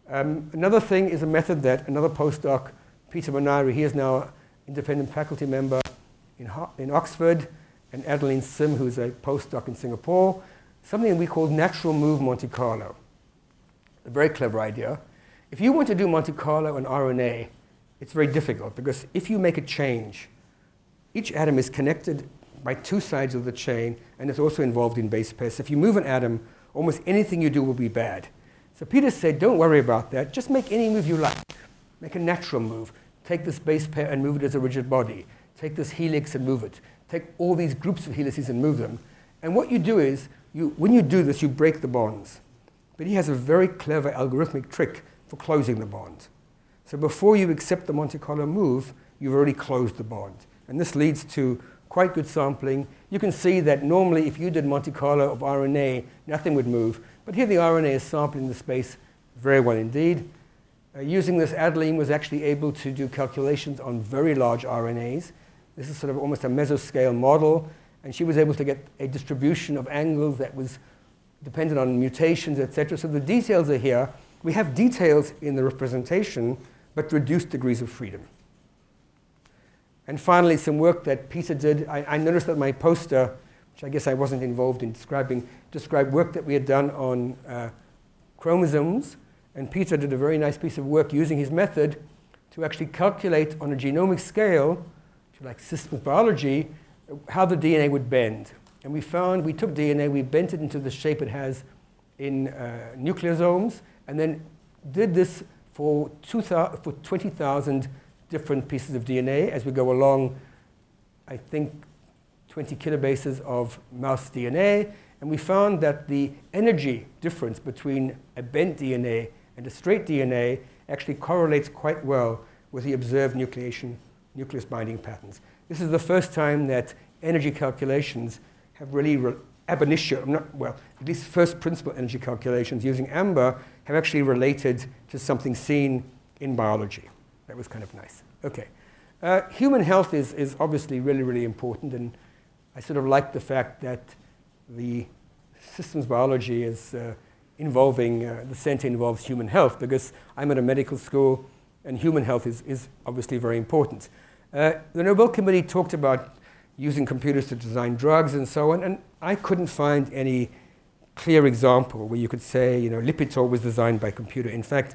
Um, another thing is a method that another postdoc, Peter Minary, he is now independent faculty member in, in Oxford, and Adelene Sim, who's a postdoc in Singapore, something we call natural move Monte Carlo. A very clever idea. If you want to do Monte Carlo on RNA, it's very difficult because if you make a change, each atom is connected by two sides of the chain and is also involved in base pairs. If you move an atom, almost anything you do will be bad. So Peter said, don't worry about that. Just make any move you like. Make a natural move. Take this base pair and move it as a rigid body. Take this helix and move it take all these groups of helices and move them. And what you do is you, when you do this, you break the bonds. But he has a very clever algorithmic trick for closing the bond. So before you accept the Monte Carlo move, you've already closed the bond. And this leads to quite good sampling. You can see that normally if you did Monte Carlo of RNA, nothing would move. But here the RNA is sampling the space very well indeed. Uh, using this, Adelene was actually able to do calculations on very large RNAs. This is sort of almost a mesoscale model. And she was able to get a distribution of angles that was dependent on mutations, etc. So the details are here. We have details in the representation, but reduced degrees of freedom. And finally, some work that Peter did. I, I, noticed that my poster, which I guess I wasn't involved in describing, described work that we had done on uh, chromosomes. And Peter did a very nice piece of work using his method to actually calculate on a genomic scale, like systems biology, how the DNA would bend. And we found, we took DNA, we bent it into the shape it has in uh, nucleosomes, and then did this for, for 20,000 different pieces of DNA as we go along, I think 20 kilobases of mouse DNA. And we found that the energy difference between a bent DNA and a straight DNA actually correlates quite well with the observed nucleation, nucleus binding patterns. This is the first time that energy calculations have really, re- ab initio, not, well, at least first principle energy calculations using AMBER have actually related to something seen in biology. That was kind of nice. Okay. Uh, human health is, is obviously really, really important, and I sort of like the fact that the systems biology is uh, involving, uh, the center involves human health, because I'm at a medical school, and human health is, is obviously very important. Uh, the Nobel Committee talked about using computers to design drugs and so on, and I couldn't find any clear example where you could say, you know, Lipitor was designed by computer. In fact,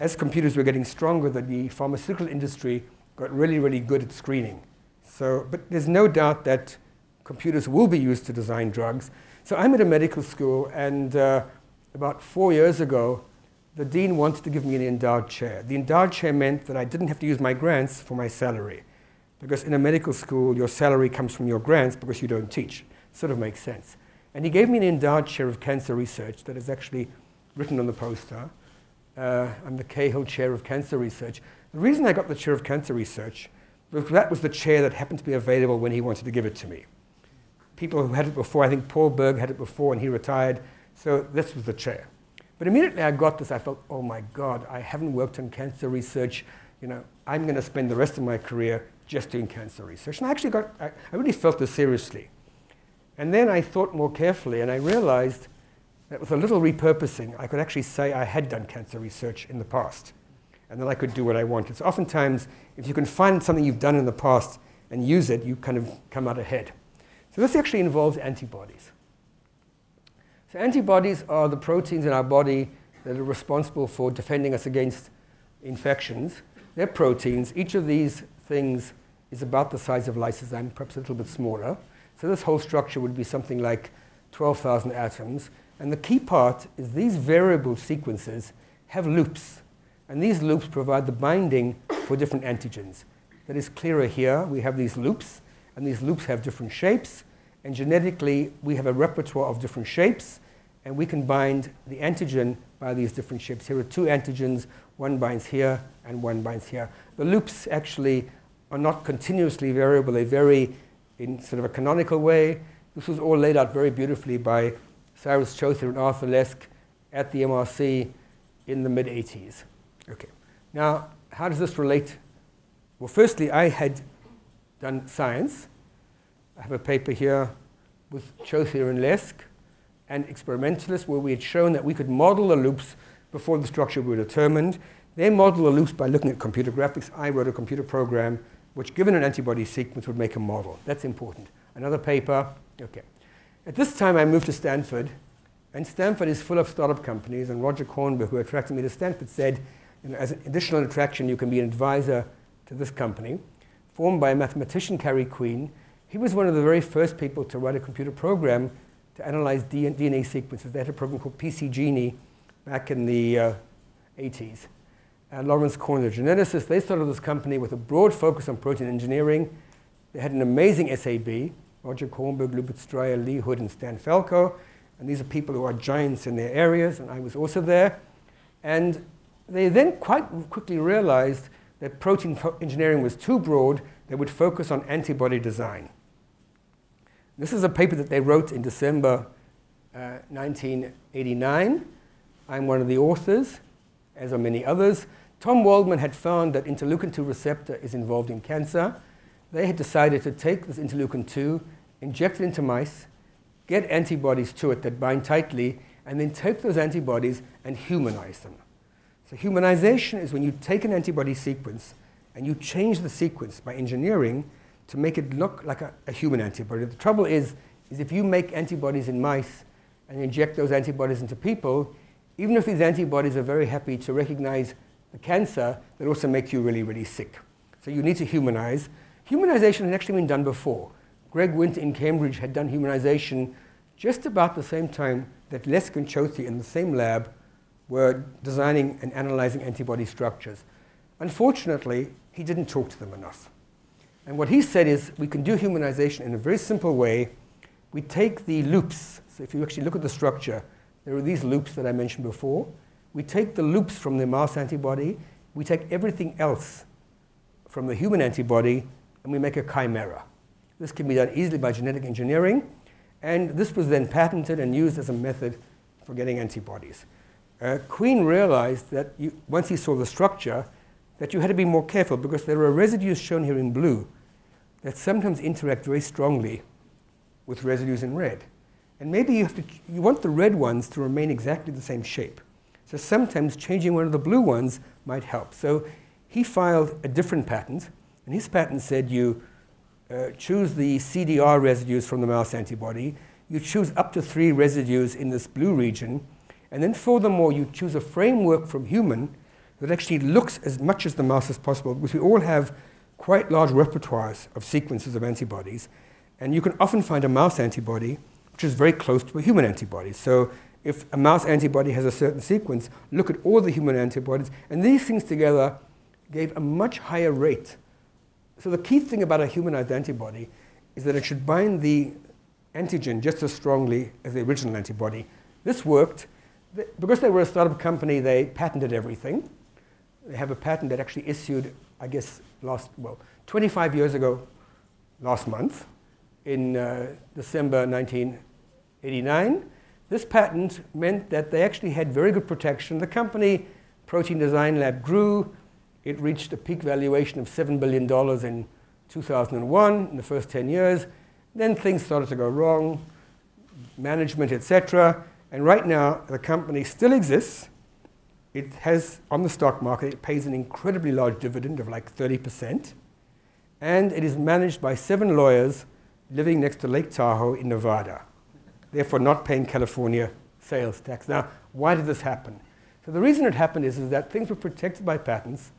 as computers were getting stronger, the pharmaceutical industry got really, really good at screening. So, but there's no doubt that computers will be used to design drugs. So I'm at a medical school, and uh, about four years ago, the dean wanted to give me an endowed chair. The endowed chair meant that I didn't have to use my grants for my salary. Because in a medical school, your salary comes from your grants because you don't teach. Sort of makes sense. And he gave me an endowed chair of cancer research that is actually written on the poster. Uh, I'm the Cahill Chair of Cancer Research. The reason I got the Chair of Cancer Research was that was the chair that happened to be available when he wanted to give it to me. People who had it before, I think Paul Berg had it before and he retired, so this was the chair. But immediately I got this, I felt, oh my God, I haven't worked on cancer research. You know, I'm going to spend the rest of my career just doing cancer research. And I actually got, I, I really felt this seriously. And then I thought more carefully and I realized that with a little repurposing, I could actually say I had done cancer research in the past. And then I could do what I wanted. So oftentimes, if you can find something you've done in the past and use it, you kind of come out ahead. So this actually involves antibodies. So antibodies are the proteins in our body that are responsible for defending us against infections. They're proteins. Each of these things is about the size of lysozyme, perhaps a little bit smaller. So this whole structure would be something like 12,000 atoms. And the key part is these variable sequences have loops. And these loops provide the binding for different antigens. That is clearer here. We have these loops, and these loops have different shapes. And genetically, we have a repertoire of different shapes, and we can bind the antigen by these different shapes. Here are two antigens. One binds here, and one binds here. The loops actually are not continuously variable. They vary in sort of a canonical way. This was all laid out very beautifully by Cyrus Chothia and Arthur Lesk at the MRC in the mid 80s. Okay. Now, how does this relate? Well, firstly, I had done science. I have a paper here with Chothia and Lesk and experimentalists where we had shown that we could model the loops before the structure were determined. They model the loops by looking at computer graphics. I wrote a computer program which, given an antibody sequence, would make a model. That's important. Another paper. Okay. At this time, I moved to Stanford, and Stanford is full of startup companies. And Roger Kornberg, who attracted me to Stanford, said, you know, as an additional attraction, you can be an advisor to this company, formed by a mathematician, Cary Queen. He was one of the very first people to write a computer program to analyze DNA sequences. They had a program called PCGenie back in the uh, 80s. And Laurence Korn, the geneticist, they started this company with a broad focus on protein engineering. They had an amazing SAB, Roger Kornberg, Lubert Stryer, Lee Hood, and Stan Falkow. And these are people who are giants in their areas, and I was also there. And they then quite quickly realized that protein engineering was too broad, they would focus on antibody design. This is a paper that they wrote in December uh, 1989. I'm one of the authors, as are many others. Tom Waldmann had found that interleukin 2 receptor is involved in cancer. They had decided to take this interleukin 2, inject it into mice, get antibodies to it that bind tightly, and then take those antibodies and humanize them. So humanization is when you take an antibody sequence and you change the sequence by engineering to make it look like a, a human antibody. The trouble is, is if you make antibodies in mice and inject those antibodies into people, even if these antibodies are very happy to recognize the cancer, they also make you really, really sick. So you need to humanize. Humanization had actually been done before. Greg Winter in Cambridge had done humanization just about the same time that Lesk and Chothia in the same lab were designing and analyzing antibody structures. Unfortunately, he didn't talk to them enough. And what he said is we can do humanization in a very simple way. We take the loops. So if you actually look at the structure, there are these loops that I mentioned before. We take the loops from the mouse antibody. We take everything else from the human antibody, and we make a chimera. This can be done easily by genetic engineering. And this was then patented and used as a method for getting antibodies. Uh, Queen realized that you, once he saw the structure, that you had to be more careful because there are residues shown here in blue that sometimes interact very strongly with residues in red. And maybe you, have to, you want the red ones to remain exactly the same shape. So sometimes changing one of the blue ones might help. So he filed a different patent, and his patent said you uh, choose the CDR residues from the mouse antibody, you choose up to three residues in this blue region, and then furthermore, you choose a framework from human that actually looks as much as the mouse as possible, because we all have quite large repertoires of sequences of antibodies. And you can often find a mouse antibody which is very close to a human antibody. So if a mouse antibody has a certain sequence, look at all the human antibodies. And these things together gave a much higher rate. So the key thing about a humanized antibody is that it should bind the antigen just as strongly as the original antibody. This worked. Because they were a startup company, they patented everything. They have a patent that actually issued, I guess, last, well, 25 years ago, last month, in uh, December 1989. This patent meant that they actually had very good protection. The company, Protein Design Lab, grew. It reached a peak valuation of $7 billion in 2001, in the first 10 years. Then things started to go wrong, management, etc. And right now, the company still exists. It has, on the stock market, it pays an incredibly large dividend of like 30%. And it is managed by seven lawyers living next to Lake Tahoe in Nevada, therefore not paying California sales tax. Now, why did this happen? So the reason it happened is, is that things were protected by patents,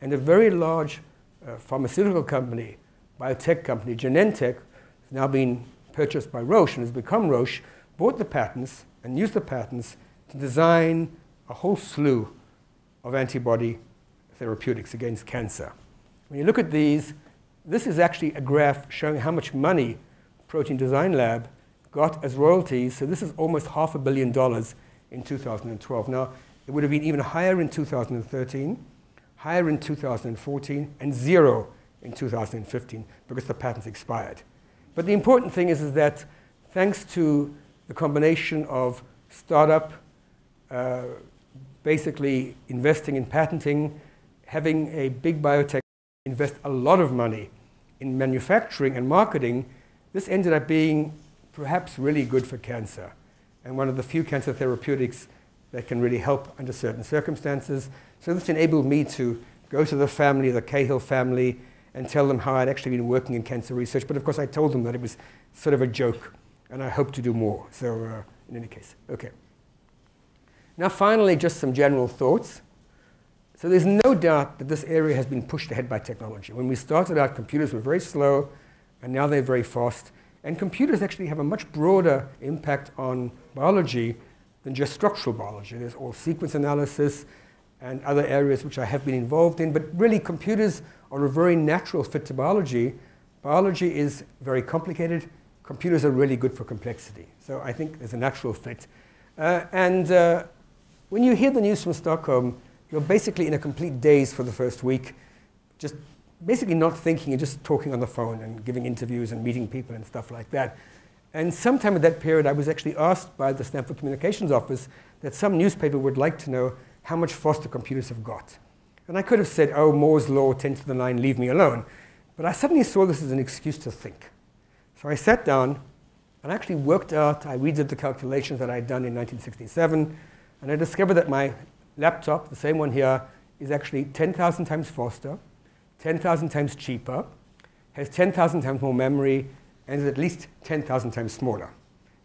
and a very large uh, pharmaceutical company, biotech company, Genentech, has now been purchased by Roche and has become Roche, bought the patents and used the patents to design a whole slew of antibody therapeutics against cancer. When you look at these, this is actually a graph showing how much money Protein Design Lab got as royalties. So this is almost half a billion dollars in 2012. Now, it would have been even higher in 2013, higher in 2014, and zero in 2015 because the patents expired. But the important thing is, is that thanks to the combination of startup, uh, basically investing in patenting, having a big biotech invest a lot of money in manufacturing and marketing, this ended up being perhaps really good for cancer and one of the few cancer therapeutics that can really help under certain circumstances. So this enabled me to go to the family, the Cahill family, and tell them how I'd actually been working in cancer research. But of course, I told them that it was sort of a joke, and I hope to do more. So uh, in any case, okay. Now finally, just some general thoughts. So there's no doubt that this area has been pushed ahead by technology. When we started out, computers were very slow, and now they're very fast. And computers actually have a much broader impact on biology than just structural biology. There's all sequence analysis and other areas which I have been involved in. But really, computers are a very natural fit to biology. Biology is very complicated, computers are really good for complexity. So I think there's a natural fit. Uh, and uh, when you hear the news from Stockholm, you're basically in a complete daze for the first week, just basically not thinking, you're just talking on the phone and giving interviews and meeting people and stuff like that. And sometime in that period, I was actually asked by the Stanford Communications Office that some newspaper would like to know how much Foster computers have got. And I could have said, oh, Moore's law, 10 to the 9, leave me alone. But I suddenly saw this as an excuse to think. So I sat down and actually worked out, I redid the calculations that I'd done in 1967, and I discovered that my laptop, the same one here, is actually 10,000 times faster, 10,000 times cheaper, has 10,000 times more memory, and is at least 10,000 times smaller.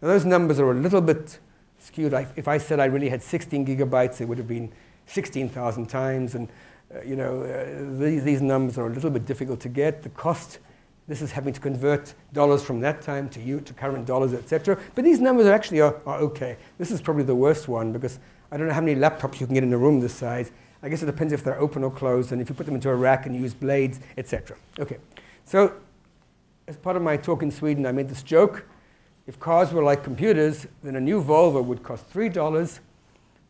Now, those numbers are a little bit skewed. If I said I really had 16 gigabytes, it would have been 16,000 times. And, uh, you know, uh, these, these numbers are a little bit difficult to get. The cost, this is having to convert dollars from that time to you, to current dollars, etc. But these numbers are actually are, are okay. This is probably the worst one because I don't know how many laptops you can get in a room this size. I guess it depends if they're open or closed, and if you put them into a rack and use blades, etc. Okay, so as part of my talk in Sweden, I made this joke. If cars were like computers, then a new Volvo would cost $3,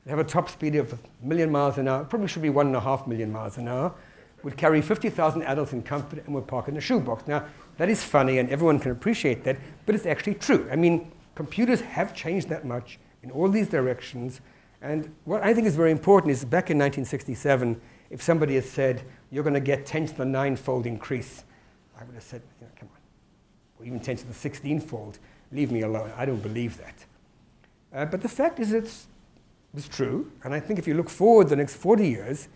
have a top speed of a million miles an hour, probably should be one and a half million miles an hour, would carry 50,000 adults in comfort and would park in a shoebox. Now, that is funny and everyone can appreciate that, but it's actually true. I mean, computers have changed that much in all these directions. And what I think is very important is back in 1967, if somebody had said, you're going to get 10 to the 9 fold increase, I would have said, come on or even 10 to the 16 fold. Leave me alone. I don't believe that. Uh, but the fact is it's, it's true. And I think if you look forward the next 40 years,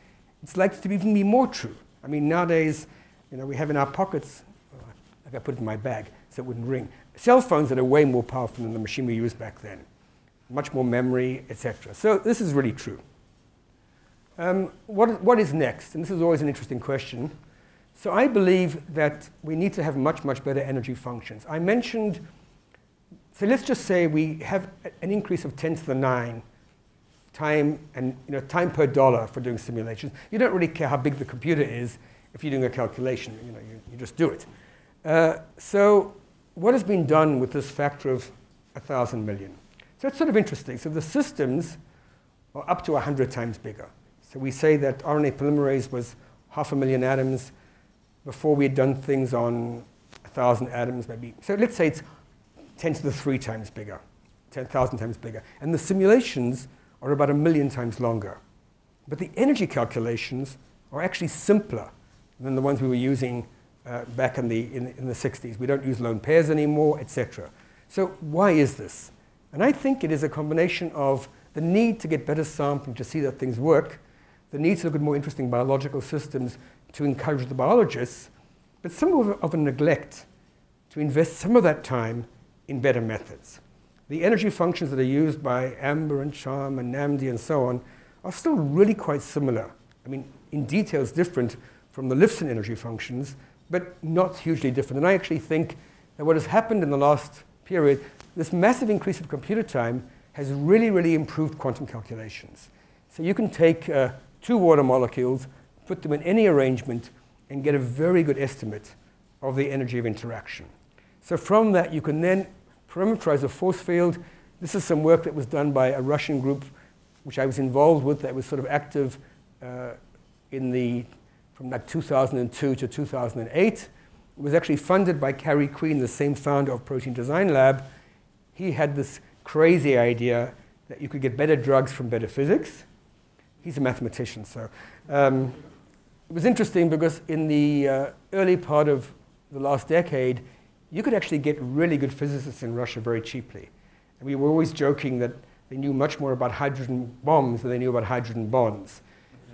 it's likely to even be more true. I mean, nowadays, you know, we have in our pockets, uh, like I put it in my bag so it wouldn't ring, cell phones that are way more powerful than the machine we used back then. Much more memory, etc. So this is really true. Um, what, what is next? And this is always an interesting question. So I believe that we need to have much, much better energy functions. I mentioned, so let's just say we have an increase of 10 to the 9 time and you know, time per dollar for doing simulations. You don't really care how big the computer is if you're doing a calculation. You, know, you, you just do it. Uh, so what has been done with this factor of 1,000 million? So it's sort of interesting. So the systems are up to 100 times bigger. So we say that RNA polymerase was half a million atoms before we had done things on 1,000 atoms, maybe. So let's say it's 10 to the 3 times bigger, 10,000 times bigger. And the simulations are about a million times longer. But the energy calculations are actually simpler than the ones we were using uh, back in the, in, in the 60s. We don't use lone pairs anymore, etc. So why is this? And I think it is a combination of the need to get better sampling to see that things work, the need to look at more interesting biological systems to encourage the biologists, but some of, of a neglect to invest some of that time in better methods. The energy functions that are used by Amber and CHARMM and NAMD and so on are still really quite similar. I mean, in details different from the Lifson energy functions, but not hugely different. And I actually think that what has happened in the last period, this massive increase of computer time has really, really improved quantum calculations. So you can take uh, two water molecules, put them in any arrangement, and get a very good estimate of the energy of interaction. So from that, you can then parameterize a force field. This is some work that was done by a Russian group, which I was involved with, that was sort of active uh, in the, from like 2002 to 2008. It was actually funded by Cary Queen, the same founder of Protein Design Lab. He had this crazy idea that you could get better drugs from better physics. He's a mathematician, so um, it was interesting because in the uh, early part of the last decade, you could actually get really good physicists in Russia very cheaply. And we were always joking that they knew much more about hydrogen bombs than they knew about hydrogen bonds.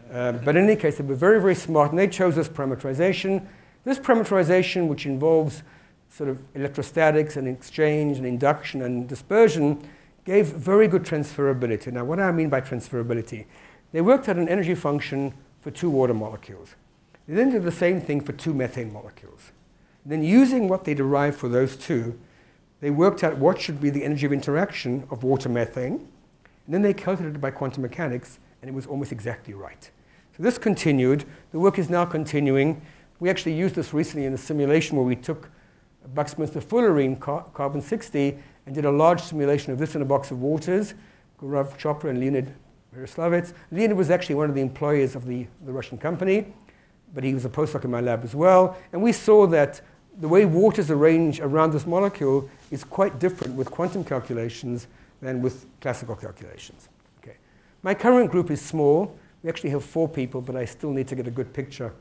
Um, but in any case, they were very, very smart, and they chose this parameterization. This parameterization, which involves sort of electrostatics and exchange and induction and dispersion, gave very good transferability. Now, what do I mean by transferability? They worked out an energy function for two water molecules. They then did the same thing for two methane molecules. then using what they derived for those two, they worked out what should be the energy of interaction of water methane. And then they calculated it by quantum mechanics, and it was almost exactly right. So this continued. The work is now continuing. We actually used this recently in a simulation where we took Buckminster fullerene car carbon 60 and did a large simulation of this in a box of waters. Gaurav Chopra and Leonid Pereyaslavets. Leonid was actually one of the employees of the, the Russian company, but he was a postdoc in my lab as well. And we saw that the way waters arrange around this molecule is quite different with quantum calculations than with classical calculations. Okay. My current group is small. We actually have four people, but I still need to get a good picture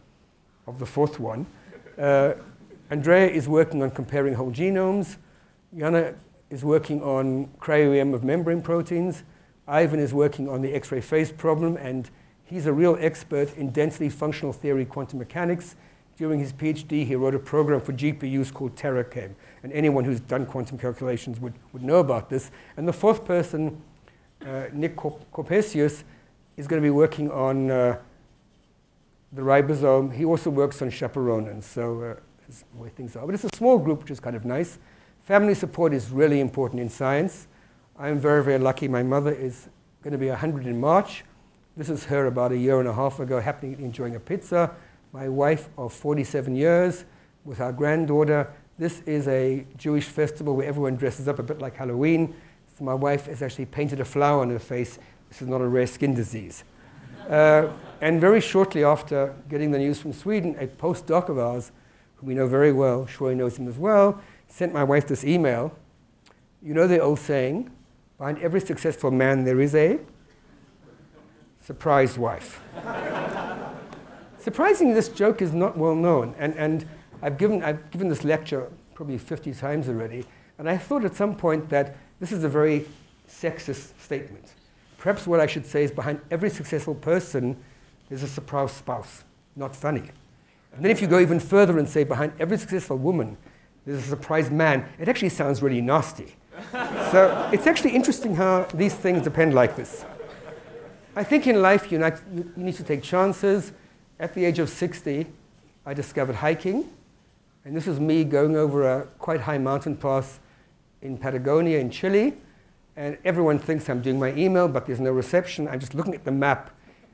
of the fourth one. Uh, Andrea is working on comparing whole genomes. Jana is working on cryo-EM of membrane proteins. Ivan is working on the X-ray phase problem, and he's a real expert in density functional theory quantum mechanics. During his PhD, he wrote a program for GPUs called TeraChem, and anyone who's done quantum calculations would, would know about this. And the fourth person, uh, Nick Corsepius, is going to be working on uh, the ribosome. He also works on chaperonins, so uh, way things are. But it's a small group, which is kind of nice. Family support is really important in science. I'm very, very lucky. My mother is going to be 100 in March. This is her about a year and a half ago, happily enjoying a pizza. My wife of 47 years with our granddaughter. This is a Jewish festival where everyone dresses up a bit like Halloween. So my wife has actually painted a flower on her face. This is not a rare skin disease. Uh, and very shortly after getting the news from Sweden, a postdoc of ours whom we know very well, Shui knows him as well, sent my wife this email. You know the old saying, behind every successful man there is a surprised wife. Surprisingly, this joke is not well known, and, and I've, given, I've given this lecture probably 50 times already, and I thought at some point that this is a very sexist statement. Perhaps what I should say is behind every successful person, there's a surprised spouse. Not funny. And then if you go even further and say behind every successful woman, there's a surprised man, it actually sounds really nasty. So it's actually interesting how these things depend like this. I think in life you, you need to take chances. At the age of 60, I discovered hiking. And this was me going over a quite high mountain pass in Patagonia in Chile. And everyone thinks I'm doing my email, but there's no reception. I'm just looking at the map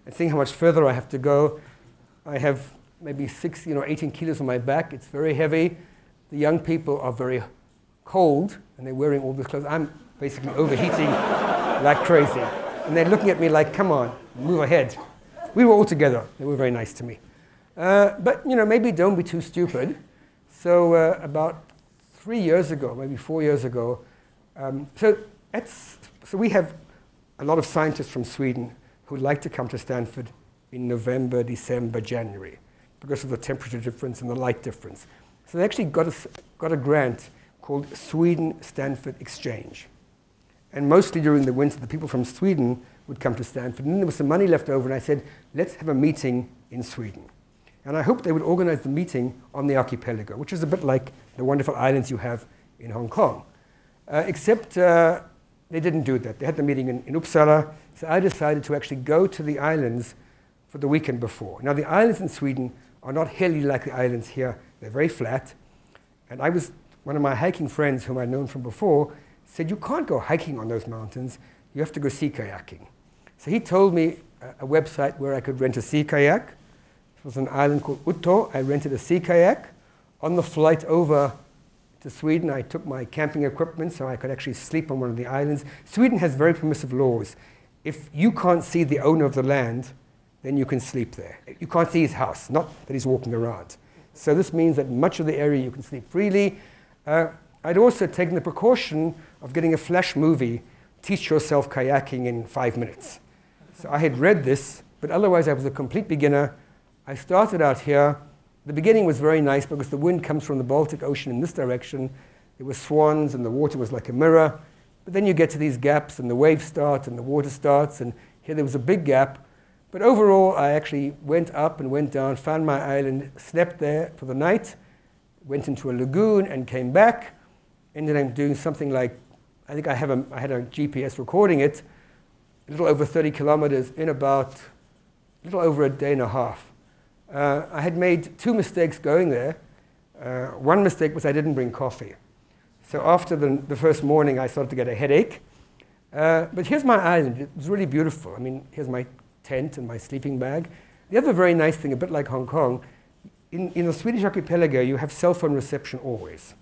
and seeing how much further I have to go. I have maybe 16 or 18 kilos on my back. It's very heavy. The young people are very cold, and they're wearing all this clothes. I'm basically overheating like crazy. And they're looking at me like, come on, move ahead. We were all together. They were very nice to me. Uh, but, you know, maybe don't be too stupid. So uh, about three years ago, maybe four years ago, um, so, so we have a lot of scientists from Sweden who like to come to Stanford in November, December, January because of the temperature difference and the light difference. So they actually got a, got a grant called Sweden Stanford Exchange. And mostly during the winter, the people from Sweden would come to Stanford. And then there was some money left over, and I said, let's have a meeting in Sweden. And I hoped they would organize the meeting on the archipelago, which is a bit like the wonderful islands you have in Hong Kong. Uh, except uh, they didn't do that. They had the meeting in, in Uppsala, so I decided to actually go to the islands for the weekend before. Now, the islands in Sweden are not hilly like the islands here. They're very flat. And I was, one of my hiking friends whom I'd known from before said, you can't go hiking on those mountains. You have to go sea kayaking. So he told me a, a website where I could rent a sea kayak. It was an island called Utö. I rented a sea kayak. On the flight over to Sweden, I took my camping equipment so I could actually sleep on one of the islands. Sweden has very permissive laws. If you can't see the owner of the land, then you can sleep there. You can't see his house, not that he's walking around. So this means that much of the area you can sleep freely. Uh, I'd also taken the precaution of getting a flash movie, Teach Yourself Kayaking in Five Minutes. So I had read this, but otherwise I was a complete beginner. I started out here. The beginning was very nice because the wind comes from the Baltic Ocean in this direction. There were swans and the water was like a mirror. But then you get to these gaps and the waves start and the water starts. And here there was a big gap. But overall, I actually went up and went down, found my island, slept there for the night, went into a lagoon and came back. Ended up doing something like, I think I, have a, I had a GPS recording it, a little over 30 kilometers in about a little over a day and a half. Uh, I had made two mistakes going there. Uh, one mistake was I didn't bring coffee. So after the, the first morning, I started to get a headache. Uh, but here's my island. It was really beautiful. I mean, here's my tent and my sleeping bag. The other very nice thing, a bit like Hong Kong, in, in the Swedish archipelago, you have cell phone reception always.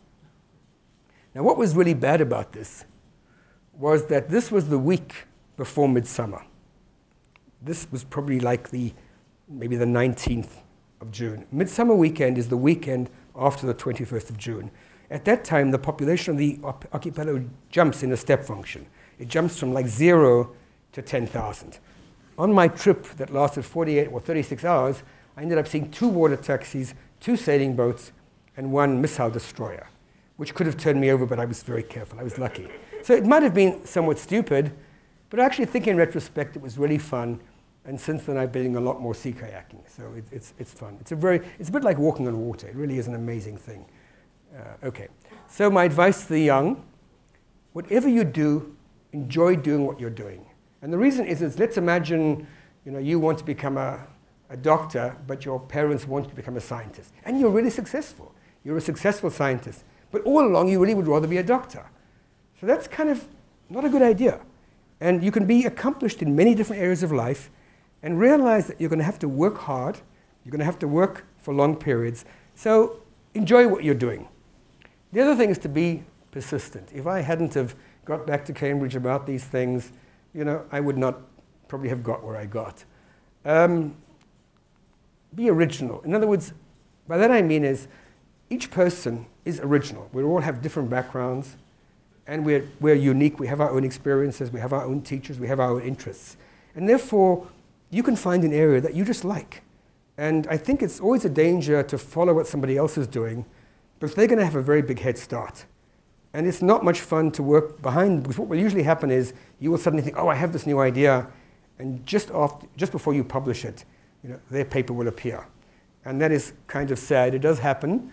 Now, what was really bad about this was that this was the week before midsummer. This was probably like the maybe the 19th of June. Midsummer weekend is the weekend after the 21st of June. At that time, the population of the archipelago jumps in a step function. It jumps from like zero to 10,000. On my trip that lasted 48 or 36 hours, I ended up seeing two water taxis, two sailing boats, and one missile destroyer, which could have turned me over, but I was very careful. I was lucky. So it might have been somewhat stupid, but I actually think in retrospect it was really fun. And since then, I've been doing a lot more sea kayaking. So it, it's, it's fun. It's a, very, it's a bit like walking on water. It really is an amazing thing. Uh, okay. So my advice to the young, whatever you do, enjoy doing what you're doing. And the reason is, is let's imagine you, know, you want to become a, a doctor, but your parents want you to become a scientist. And you're really successful. You're a successful scientist. But all along, you really would rather be a doctor. So that's kind of not a good idea. And you can be accomplished in many different areas of life and realize that you're going to have to work hard. You're going to have to work for long periods. So enjoy what you're doing. The other thing is to be persistent. If I hadn't have got back to Cambridge about these things, you know, I would not probably have got where I got. Um, be original. In other words, by that I mean is each person is original. We all have different backgrounds and we're, we're unique. We have our own experiences, we have our own teachers, we have our own interests. And therefore, you can find an area that you just like. And I think it's always a danger to follow what somebody else is doing because they're going to have a very big head start. And it's not much fun to work behind because what will usually happen is you will suddenly think, oh, I have this new idea. And just, after, just before you publish it, you know, their paper will appear. And that is kind of sad. It does happen.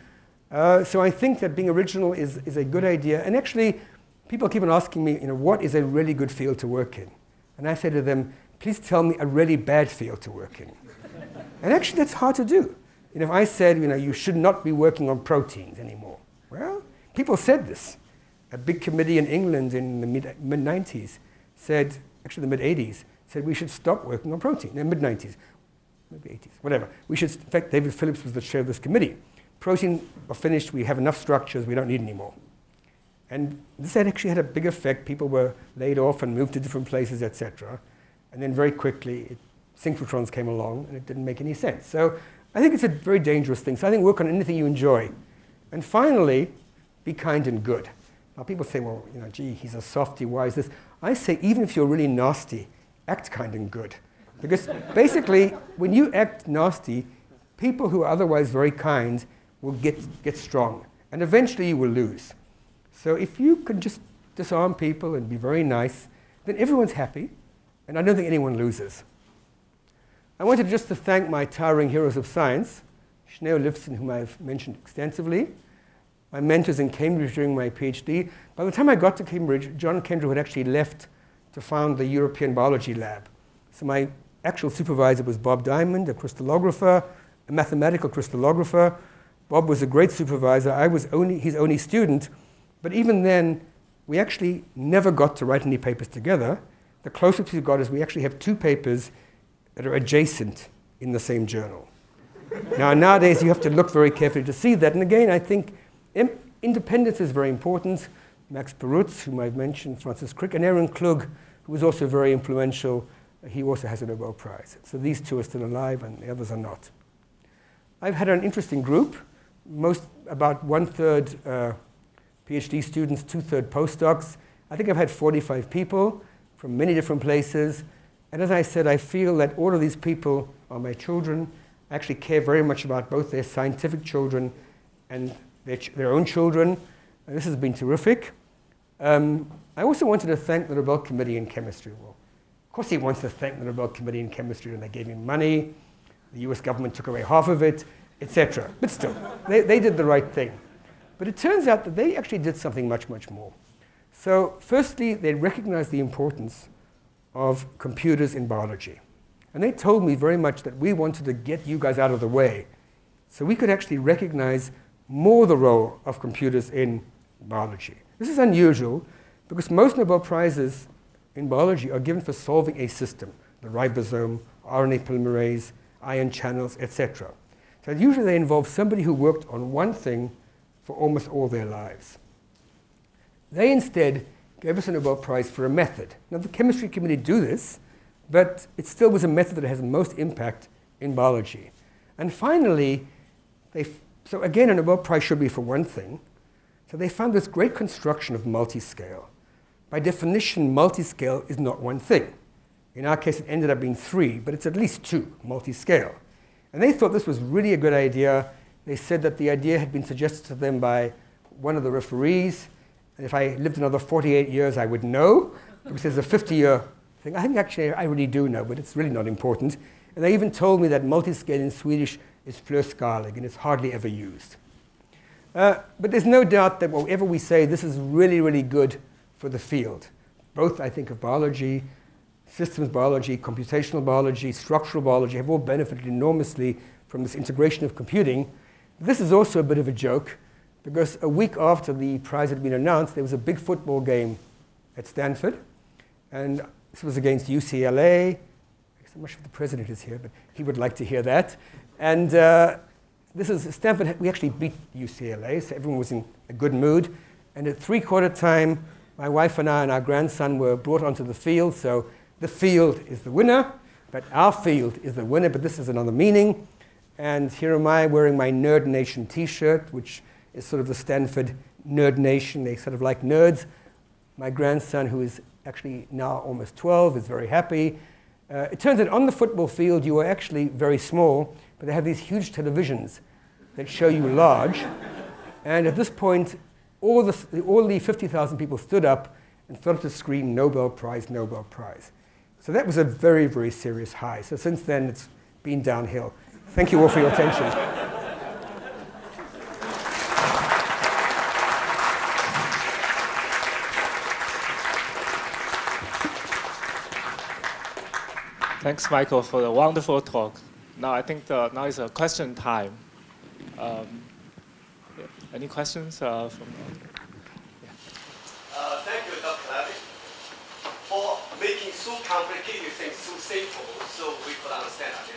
Uh, so I think that being original is, is a good idea. And actually, people keep on asking me, you know, what is a really good field to work in? And I say to them, please tell me a really bad field to work in. *laughs* and actually, that's hard to do. You know, if I said, you know, you should not be working on proteins anymore, well, people said this. A big committee in England in the mid, mid 90s said, actually the mid 80s, said we should stop working on protein, in the mid 90s, maybe 80s, whatever. We should, in fact, David Phillips was the chair of this committee. Protein are finished, we have enough structures, we don't need anymore. And this had actually had a big effect. People were laid off and moved to different places, etc. And then very quickly, it, synchrotrons came along, and it didn't make any sense. So I think it's a very dangerous thing. So I think work on anything you enjoy. And finally, be kind and good. Now people say, well, you know, gee, he's a softy, why is this? I say, even if you're really nasty, act kind and good. Because basically, when you act nasty, people who are otherwise very kind will get, get strong. And eventually you will lose. So if you can just disarm people and be very nice, then everyone's happy, and I don't think anyone loses. I wanted just to thank my towering heroes of science, Shneur Lifson, whom I've mentioned extensively, my mentors in Cambridge during my PhD. By the time I got to Cambridge, John Kendrew had actually left to found the European Biology Lab. So my actual supervisor was Bob Diamond, a crystallographer, a mathematical crystallographer. Bob was a great supervisor. I was only his only student, but even then, we actually never got to write any papers together. The closest we got is we actually have two papers that are adjacent in the same journal. now, nowadays, you have to look very carefully to see that. And again, I think independence is very important. Max Perutz, whom I've mentioned, Francis Crick, and Aaron Klug, who was also very influential, he also has a Nobel Prize. So these two are still alive, and the others are not. I've had an interesting group. Most, about one third uh, PhD students, two-third postdocs. I think I've had 45 people from many different places. And as I said, I feel that all of these people are my children. I actually care very much about both their scientific children and their, ch their own children. And this has been terrific. Um, I also wanted to thank the Nobel Committee in Chemistry. Of course he wants to thank the Nobel Committee in Chemistry and they gave him money. The US government took away half of it, etc. But still, they, they did the right thing. But it turns out that they actually did something much, much more. So firstly, they recognized the importance of computers in biology. And they told me very much that we wanted to get you guys out of the way so we could actually recognize more the role of computers in biology. This is unusual because most Nobel Prizes in biology are given for solving a system, the ribosome, RNA polymerase, ion channels, etc. So usually they involve somebody who worked on one thing for almost all their lives. They instead gave us a Nobel Prize for a method. Now, the chemistry committee do this, but it still was a method that has the most impact in biology. And finally, they so again, a Nobel Prize should be for one thing. So they found this great construction of multiscale. By definition, multiscale is not one thing. In our case, it ended up being three, but it's at least two, multiscale. And they thought this was really a good idea. They said that the idea had been suggested to them by one of the referees. And if I lived another 48 years, I would know, because there's a 50 year thing. I think actually I really do know, but it's really not important. And they even told me that multiscale in Swedish is flerskalig, and it's hardly ever used. Uh, but there's no doubt that whatever we say, this is really, really good for the field. Both, I think, of biology, systems biology, computational biology, structural biology have all benefited enormously from this integration of computing. This is also a bit of a joke because a week after the prize had been announced, there was a big football game at Stanford. And this was against UCLA. I'm not sure if the president is here, but he would like to hear that. And uh, this is Stanford. We actually beat UCLA, so everyone was in a good mood. And at three-quarter time, my wife and I and our grandson were brought onto the field. So the field is the winner, but our field is the winner. But this is another meaning. And here am I wearing my Nerd Nation T-shirt, which is sort of the Stanford Nerd Nation. They sort of like nerds. My grandson, who is actually now almost 12, is very happy. Uh, it turns out on the football field, you are actually very small but they have these huge televisions that show you large. and at this point, all the, all the 50,000 people stood up and started to scream, Nobel Prize, Nobel Prize. So that was a very, very serious high. So since then, it's been downhill. Thank you all for your attention. Thanks, Michael, for the wonderful talk. Now I think the, now is a question time. Um. Any questions uh, from? Yeah. Uh, thank you, Dr. Levitt, for making so complicated things so simple, so we could understand it.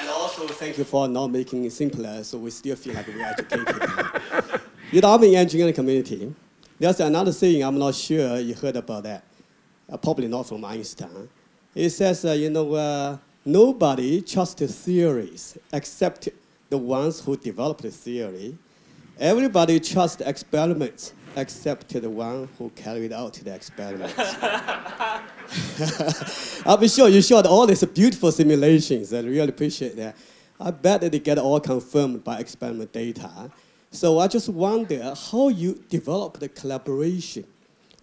And also thank you for not making it simpler, so we still feel like we're educated. You know, in the army engineering community, there's another thing I'm not sure you heard about that. Uh, probably not from Einstein. It says, uh, you know, uh, Nobody trusts theories except the ones who develop the theory. Everybody trusts experiments except the one who carried out the experiments. *laughs* I'll be sure you showed all these beautiful simulations. I really appreciate that. I bet that they get all confirmed by experiment data. So I just wonder how you develop the collaboration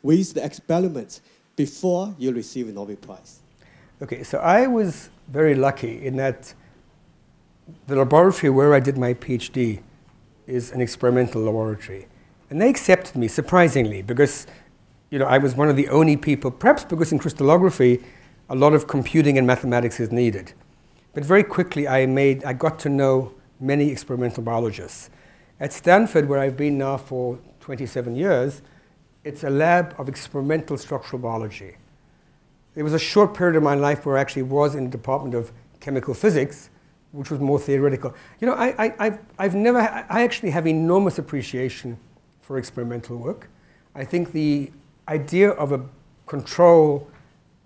with the experiments before you receive a Nobel Prize. Okay, so I was very lucky in that the laboratory where I did my PhD is an experimental laboratory. And they accepted me, surprisingly, because you know, I was one of the only people, perhaps because in crystallography, a lot of computing and mathematics is needed. But very quickly, I, made, I got to know many experimental biologists. At Stanford, where I've been now for 27 years, it's a lab of experimental structural biology. There was a short period of my life where I actually was in the Department of Chemical Physics, which was more theoretical. You know, I, I, I've, I've never, I actually have enormous appreciation for experimental work. I think the idea of a control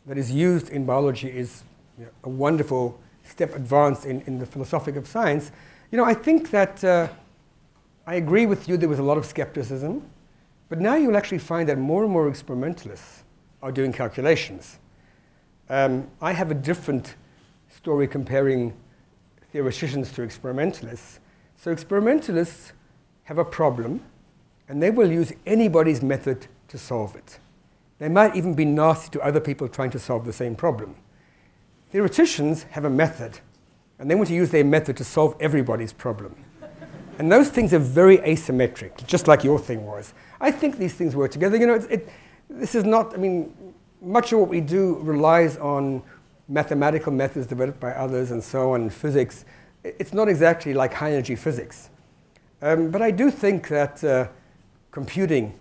that is used in biology is you know, a wonderful step advance in, in the philosophic of science. You know, I think that uh, I agree with you, there was a lot of skepticism, but now you'll actually find that more and more experimentalists are doing calculations. Um, I have a different story comparing theoreticians to experimentalists. So experimentalists have a problem, and they will use anybody's method to solve it. They might even be nasty to other people trying to solve the same problem. Theoreticians have a method, and they want to use their method to solve everybody's problem. and those things are very asymmetric, just like your thing was. I think these things work together. You know, it, it, this is not, I mean, much of what we do relies on mathematical methods developed by others and so on, physics. It's not exactly like high energy physics. Um, but I do think that uh, computing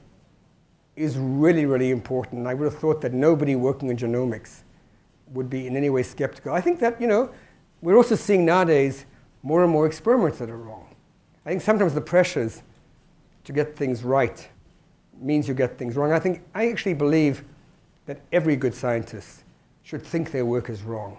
is really, really important. I would have thought that nobody working in genomics would be in any way skeptical. I think that, you know, we're also seeing nowadays more and more experiments that are wrong. I think sometimes the pressures to get things right means you get things wrong. I think I actually believe that every good scientist should think their work is wrong.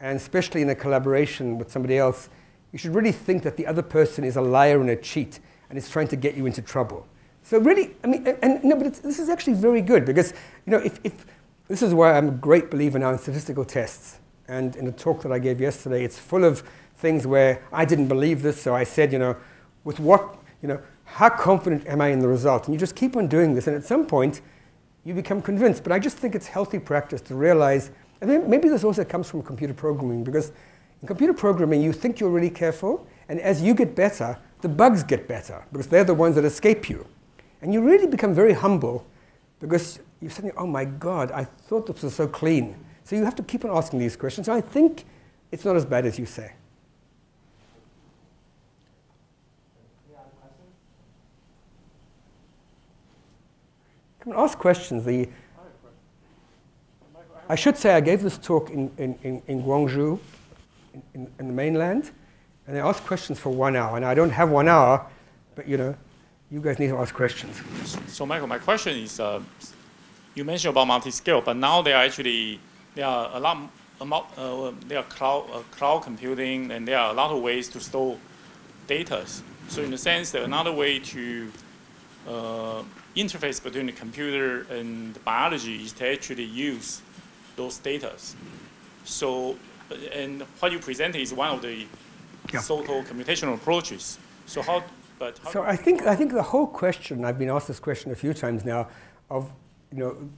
And especially in a collaboration with somebody else, you should really think that the other person is a liar and a cheat and is trying to get you into trouble. So really, I mean, and, and no, but this is actually very good because, you know, if, if this is why I'm a great believer now in statistical tests. And in a talk that I gave yesterday, it's full of things where I didn't believe this, so I said, you know, with what, you know, how confident am I in the result? And you just keep on doing this, and at some point, you become convinced. But I just think it's healthy practice to realize, and maybe this also comes from computer programming, because in computer programming, you think you're really careful, and as you get better, the bugs get better, because they're the ones that escape you. And you really become very humble, because you suddenly, oh my God, I thought this was so clean. So you have to keep on asking these questions. So I think it's not as bad as you say. Come and ask questions. The, I should say I gave this talk in, in, in, in Guangzhou, in, in, the mainland, and I asked questions for one hour. And I don't have one hour, but you know, you guys need to ask questions. So Michael, my question is, uh, you mentioned about multi-scale, but now there are actually there are a lot uh, there are cloud uh, cloud computing, and there are a lot of ways to store data. So in the sense another way to uh, interface between the computer and the biology is to actually use those data. So, uh, and what you presented is one of the yeah. so-called computational approaches. So how, but how So I think, I think the whole question, I've been asked this question a few times now, of, you know,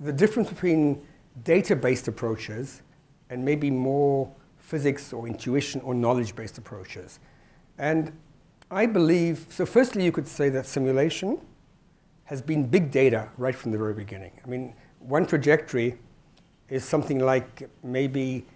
the difference between data-based approaches and maybe more physics or intuition or knowledge-based approaches. And I believe, so firstly you could say that simulation has been big data right from the very beginning. I mean, one trajectory is something like maybe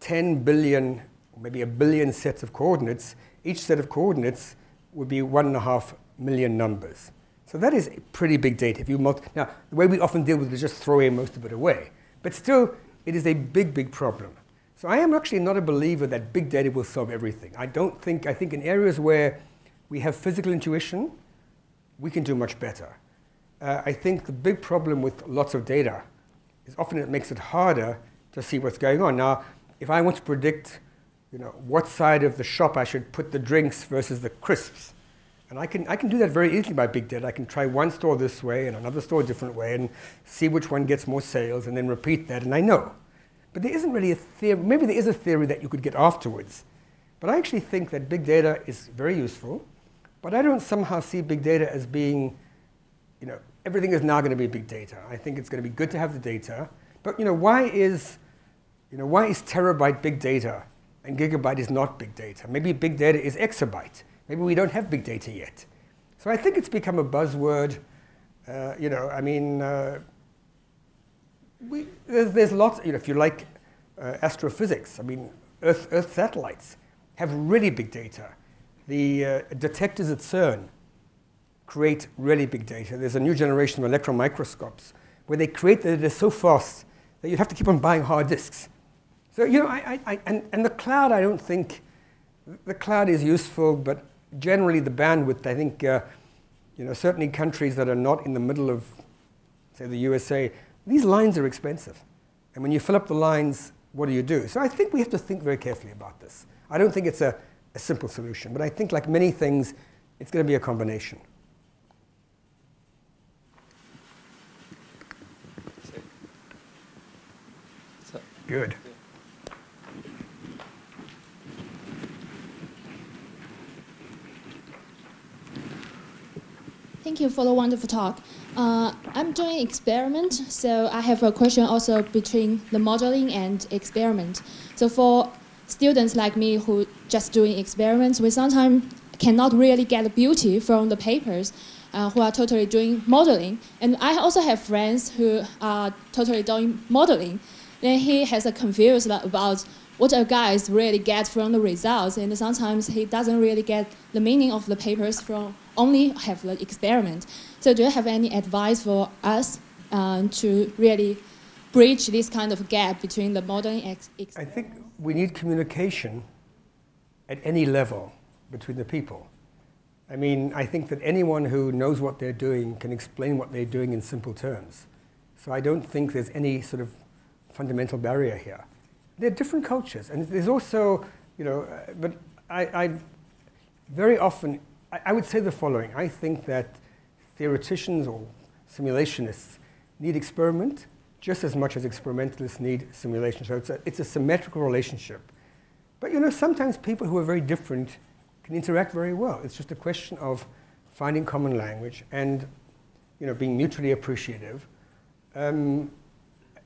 10 billion, maybe a billion sets of coordinates. Each set of coordinates would be one and a half million numbers. So that is pretty big data. If you now, the way we often deal with it is just throwing most of it away. But still, it is a big, big problem. So I am actually not a believer that big data will solve everything. I don't think, I think in areas where we have physical intuition, we can do much better. Uh, I think the big problem with lots of data is often it makes it harder to see what's going on. Now, if I want to predict you know, what side of the shop I should put the drinks versus the crisps, and I can, I can do that very easily by big data. I can try one store this way and another store a different way and see which one gets more sales and then repeat that, and I know. But there isn't really a theory. Maybe there is a theory that you could get afterwards. But I actually think that big data is very useful. But I don't somehow see big data as being, you know, everything is now going to be big data. I think it's going to be good to have the data. But, you know, why is, you know, why is terabyte big data and gigabyte is not big data? Maybe big data is exabyte. Maybe we don't have big data yet. So I think it's become a buzzword. Uh, you know, I mean, uh, we, there's, there's lots, you know, if you like uh, astrophysics, I mean, Earth, Earth satellites have really big data. The uh, detectors at CERN create really big data. There's a new generation of electron microscopes where they create the data so fast that you have to keep on buying hard disks. So, you know, I, I, and, and the cloud, I don't think, the cloud is useful, but generally the bandwidth, I think, uh, you know, certainly countries that are not in the middle of, say, the USA, these lines are expensive. And when you fill up the lines, what do you do? So I think we have to think very carefully about this. I don't think it's a, a simple solution, but I think like many things, it's going to be a combination. Good. Thank you for the wonderful talk. Uh, I'm doing experiment, so I have a question also between the modeling and experiment. So for students like me who just doing experiments, we sometimes cannot really get the beauty from the papers uh, who are totally doing modeling. And I also have friends who are totally doing modeling. Then he has a confused about what a guy really get from the results, and sometimes he doesn't really get the meaning of the papers from only have the experiment. So do you have any advice for us uh, to really bridge this kind of gap between the modeling and I think we need communication at any level between the people. I mean, I think that anyone who knows what they're doing can explain what they're doing in simple terms. So I don't think there's any sort of fundamental barrier here. They're different cultures, and there's also, you know, uh, but I, I very often, I, I would say the following. I think that theoreticians or simulationists need experiment just as much as experimentalists need simulation. So it's a, it's a symmetrical relationship. But you know, sometimes people who are very different can interact very well. It's just a question of finding common language and you know, being mutually appreciative. Um,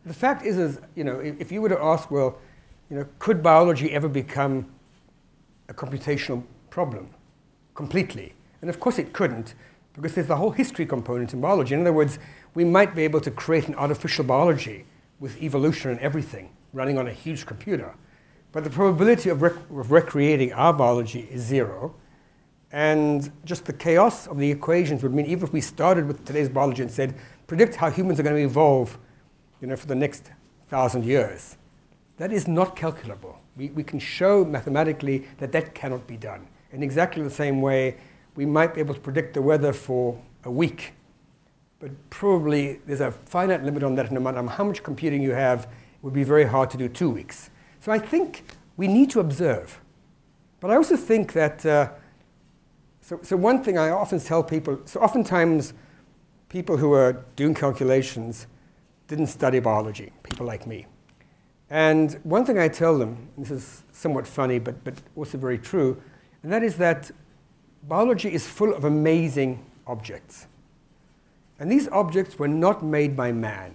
the fact is, is, you know, if, if you were to ask, well, you know, could biology ever become a computational problem completely? And of course it couldn't, because there's the whole history component in biology. In other words, we might be able to create an artificial biology with evolution and everything running on a huge computer. But the probability of, rec of recreating our biology is zero. And just the chaos of the equations would mean even if we started with today's biology and said, predict how humans are going to evolve you know, for the next thousand years, that is not calculable. We, we can show mathematically that that cannot be done. In exactly the same way, we might be able to predict the weather for a week but probably there's a finite limit on that. No matter how much computing you have, it would be very hard to do two weeks. So I think we need to observe. But I also think that, uh, so, so one thing I often tell people, so oftentimes people who are doing calculations didn't study biology, people like me. And one thing I tell them, this is somewhat funny, but, but also very true, and that is that biology is full of amazing objects. And these objects were not made by man.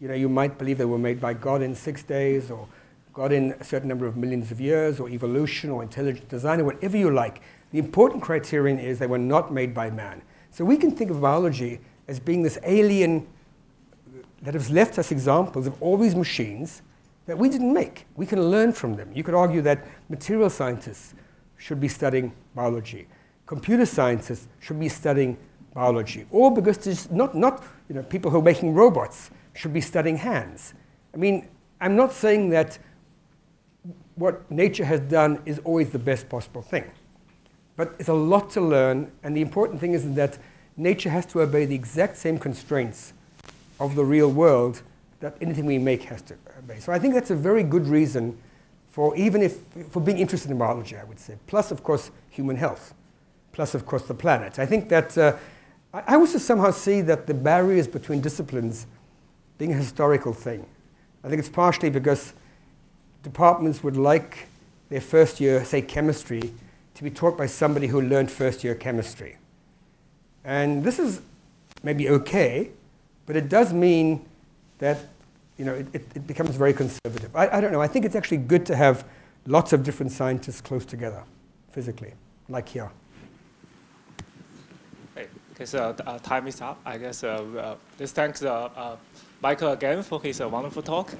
You know, you might believe they were made by God in six days, or God in a certain number of millions of years, or evolution, or intelligent design, or whatever you like. The important criterion is they were not made by man. So we can think of biology as being this alien that has left us examples of all these machines that we didn't make. We can learn from them. You could argue that material scientists should be studying biology. Computer scientists should be studying biology, or because there's not, not you know, people who are making robots should be studying hands. I mean, I'm not saying that what nature has done is always the best possible thing. But it's a lot to learn, and the important thing is that nature has to obey the exact same constraints of the real world that anything we make has to obey. So I think that's a very good reason for even if for being interested in biology, I would say. Plus, of course, human health. Plus, of course, the planet. I think that uh, I also somehow see that the barriers between disciplines being a historical thing. I think it's partially because departments would like their first year, say chemistry, to be taught by somebody who learned first year chemistry. And this is maybe okay, but it does mean that you know, it, it, it becomes very conservative. I, I don't know. I think it's actually good to have lots of different scientists close together physically, like here. Okay, so uh, uh, time is up. I guess uh, uh let's thank uh, Michael again for his wonderful talk.